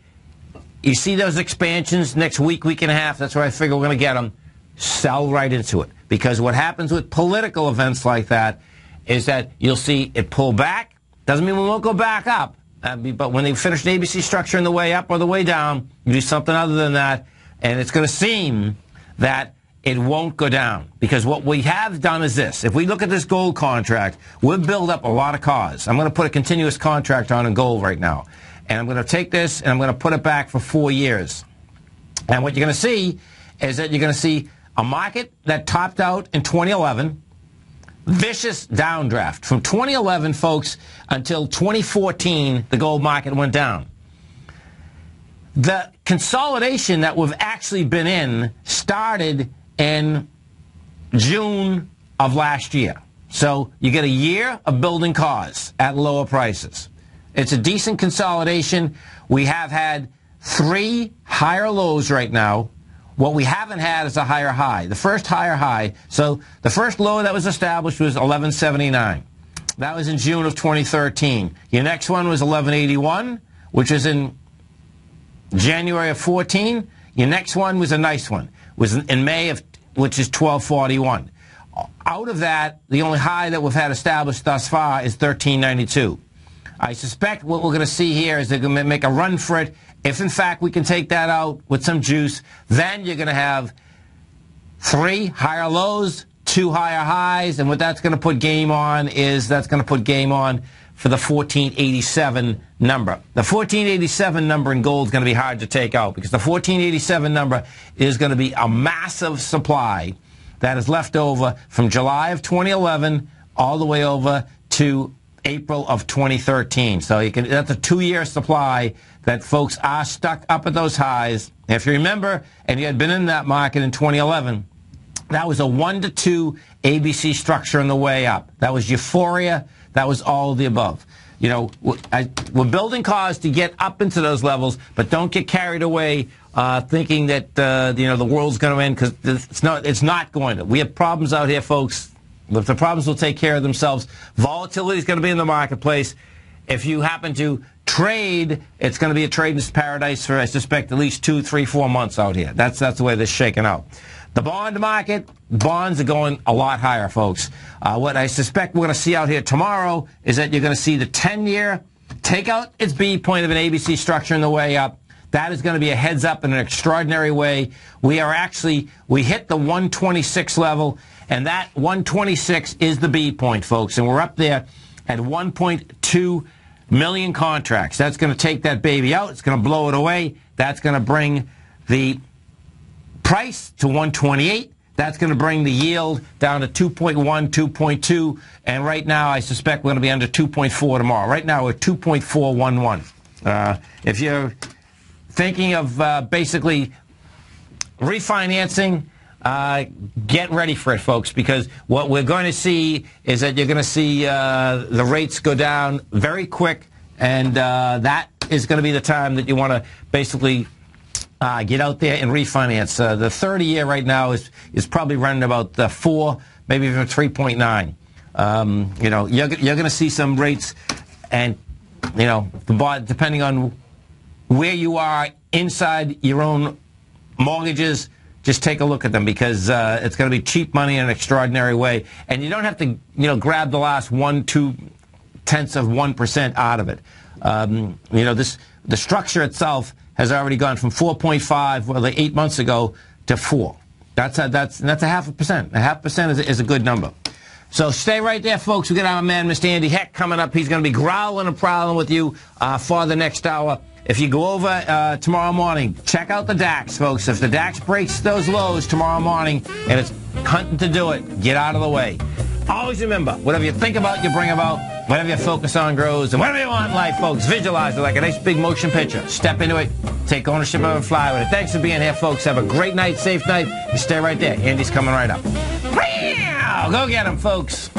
[SPEAKER 2] you see those expansions next week, week and a half, that's where I figure we're going to get them. Sell right into it. Because what happens with political events like that is that you'll see it pull back. Doesn't mean we won't go back up. But when they finish the ABC structure in the way up or the way down, you do something other than that, and it's going to seem that it won't go down. Because what we have done is this. If we look at this gold contract, we've built up a lot of cars. I'm going to put a continuous contract on in gold right now and I'm going to take this and I'm going to put it back for four years. And what you're going to see is that you're going to see a market that topped out in 2011, vicious downdraft. From 2011, folks, until 2014, the gold market went down. The consolidation that we've actually been in started in June of last year. So you get a year of building cars at lower prices. It's a decent consolidation. We have had three higher lows right now. What we haven't had is a higher high. The first higher high, so the first low that was established was 1179. That was in June of 2013. Your next one was 1181, which is in January of 14. Your next one was a nice one. was in May of, which is 1241. out of that, the only high that we've had established thus far is 1392. I suspect what we're going to see here is they're going to make a run for it. If in fact we can take that out with some juice, then you're going to have three higher lows, two higher highs, and what that's going to put game on is that's going to put game on for the 1487 number. The 1487 number in gold is going to be hard to take out because the 1487 number is going to be a massive supply that is left over from July of 2011 all the way over to April of 2013. So you can, that's a two-year supply that folks are stuck up at those highs. If you remember, and you had been in that market in 2011, that was a one to two ABC structure on the way up. That was euphoria. That was all of the above. You know, we're building cars to get up into those levels, but don't get carried away uh, thinking that uh, you know the world's going to end because it's not. It's not going to. We have problems out here, folks. The problems will take care of themselves, volatility is going to be in the marketplace. If you happen to trade, it's going to be a trading paradise for I suspect at least two, three, four months out here. That's that's the way this is shaking out. The bond market, bonds are going a lot higher, folks. Uh, what I suspect we're going to see out here tomorrow is that you're going to see the 10-year take out its B point of an ABC structure in the way up. That is going to be a heads up in an extraordinary way. We are actually, we hit the 126 level, and that 126 is the B point, folks. And we're up there at 1.2 million contracts. That's going to take that baby out. It's going to blow it away. That's going to bring the price to 128. That's going to bring the yield down to 2.1, 2.2, and right now I suspect we're going to be under 2.4 tomorrow. Right now we're 2.411. Uh, if you're thinking of uh, basically refinancing, uh, get ready for it, folks, because what we're going to see is that you're going to see uh, the rates go down very quick, and uh, that is going to be the time that you want to basically uh, get out there and refinance. Uh, the 30 year right now is is probably running about uh, four, maybe even 3.9. Um, you know, you're, you're going to see some rates, and you know, depending on where you are inside your own mortgages, just take a look at them because uh, it's going to be cheap money in an extraordinary way, and you don't have to, you know, grab the last one, two tenths of one percent out of it. Um, you know, this the structure itself has already gone from 4.5, well, like eight months ago, to 4. That's a, that's, that's a half a percent. A half percent is, is a good number. So stay right there, folks. We got our man, Mr. Andy Hecht, coming up. He's going to be growling and prowling with you uh, for the next hour. If you go over uh, tomorrow morning, check out the DAX, folks. If the DAX breaks those lows tomorrow morning and it's hunting to do it, get out of the way. Always remember, whatever you think about, you bring about. Whatever you focus on grows. And whatever you want in life, folks, visualize it like a nice big motion picture. Step into it. Take ownership of it fly with it. Thanks for being here, folks. Have a great night, safe night. And stay right there. Andy's coming right up. Go get him, folks.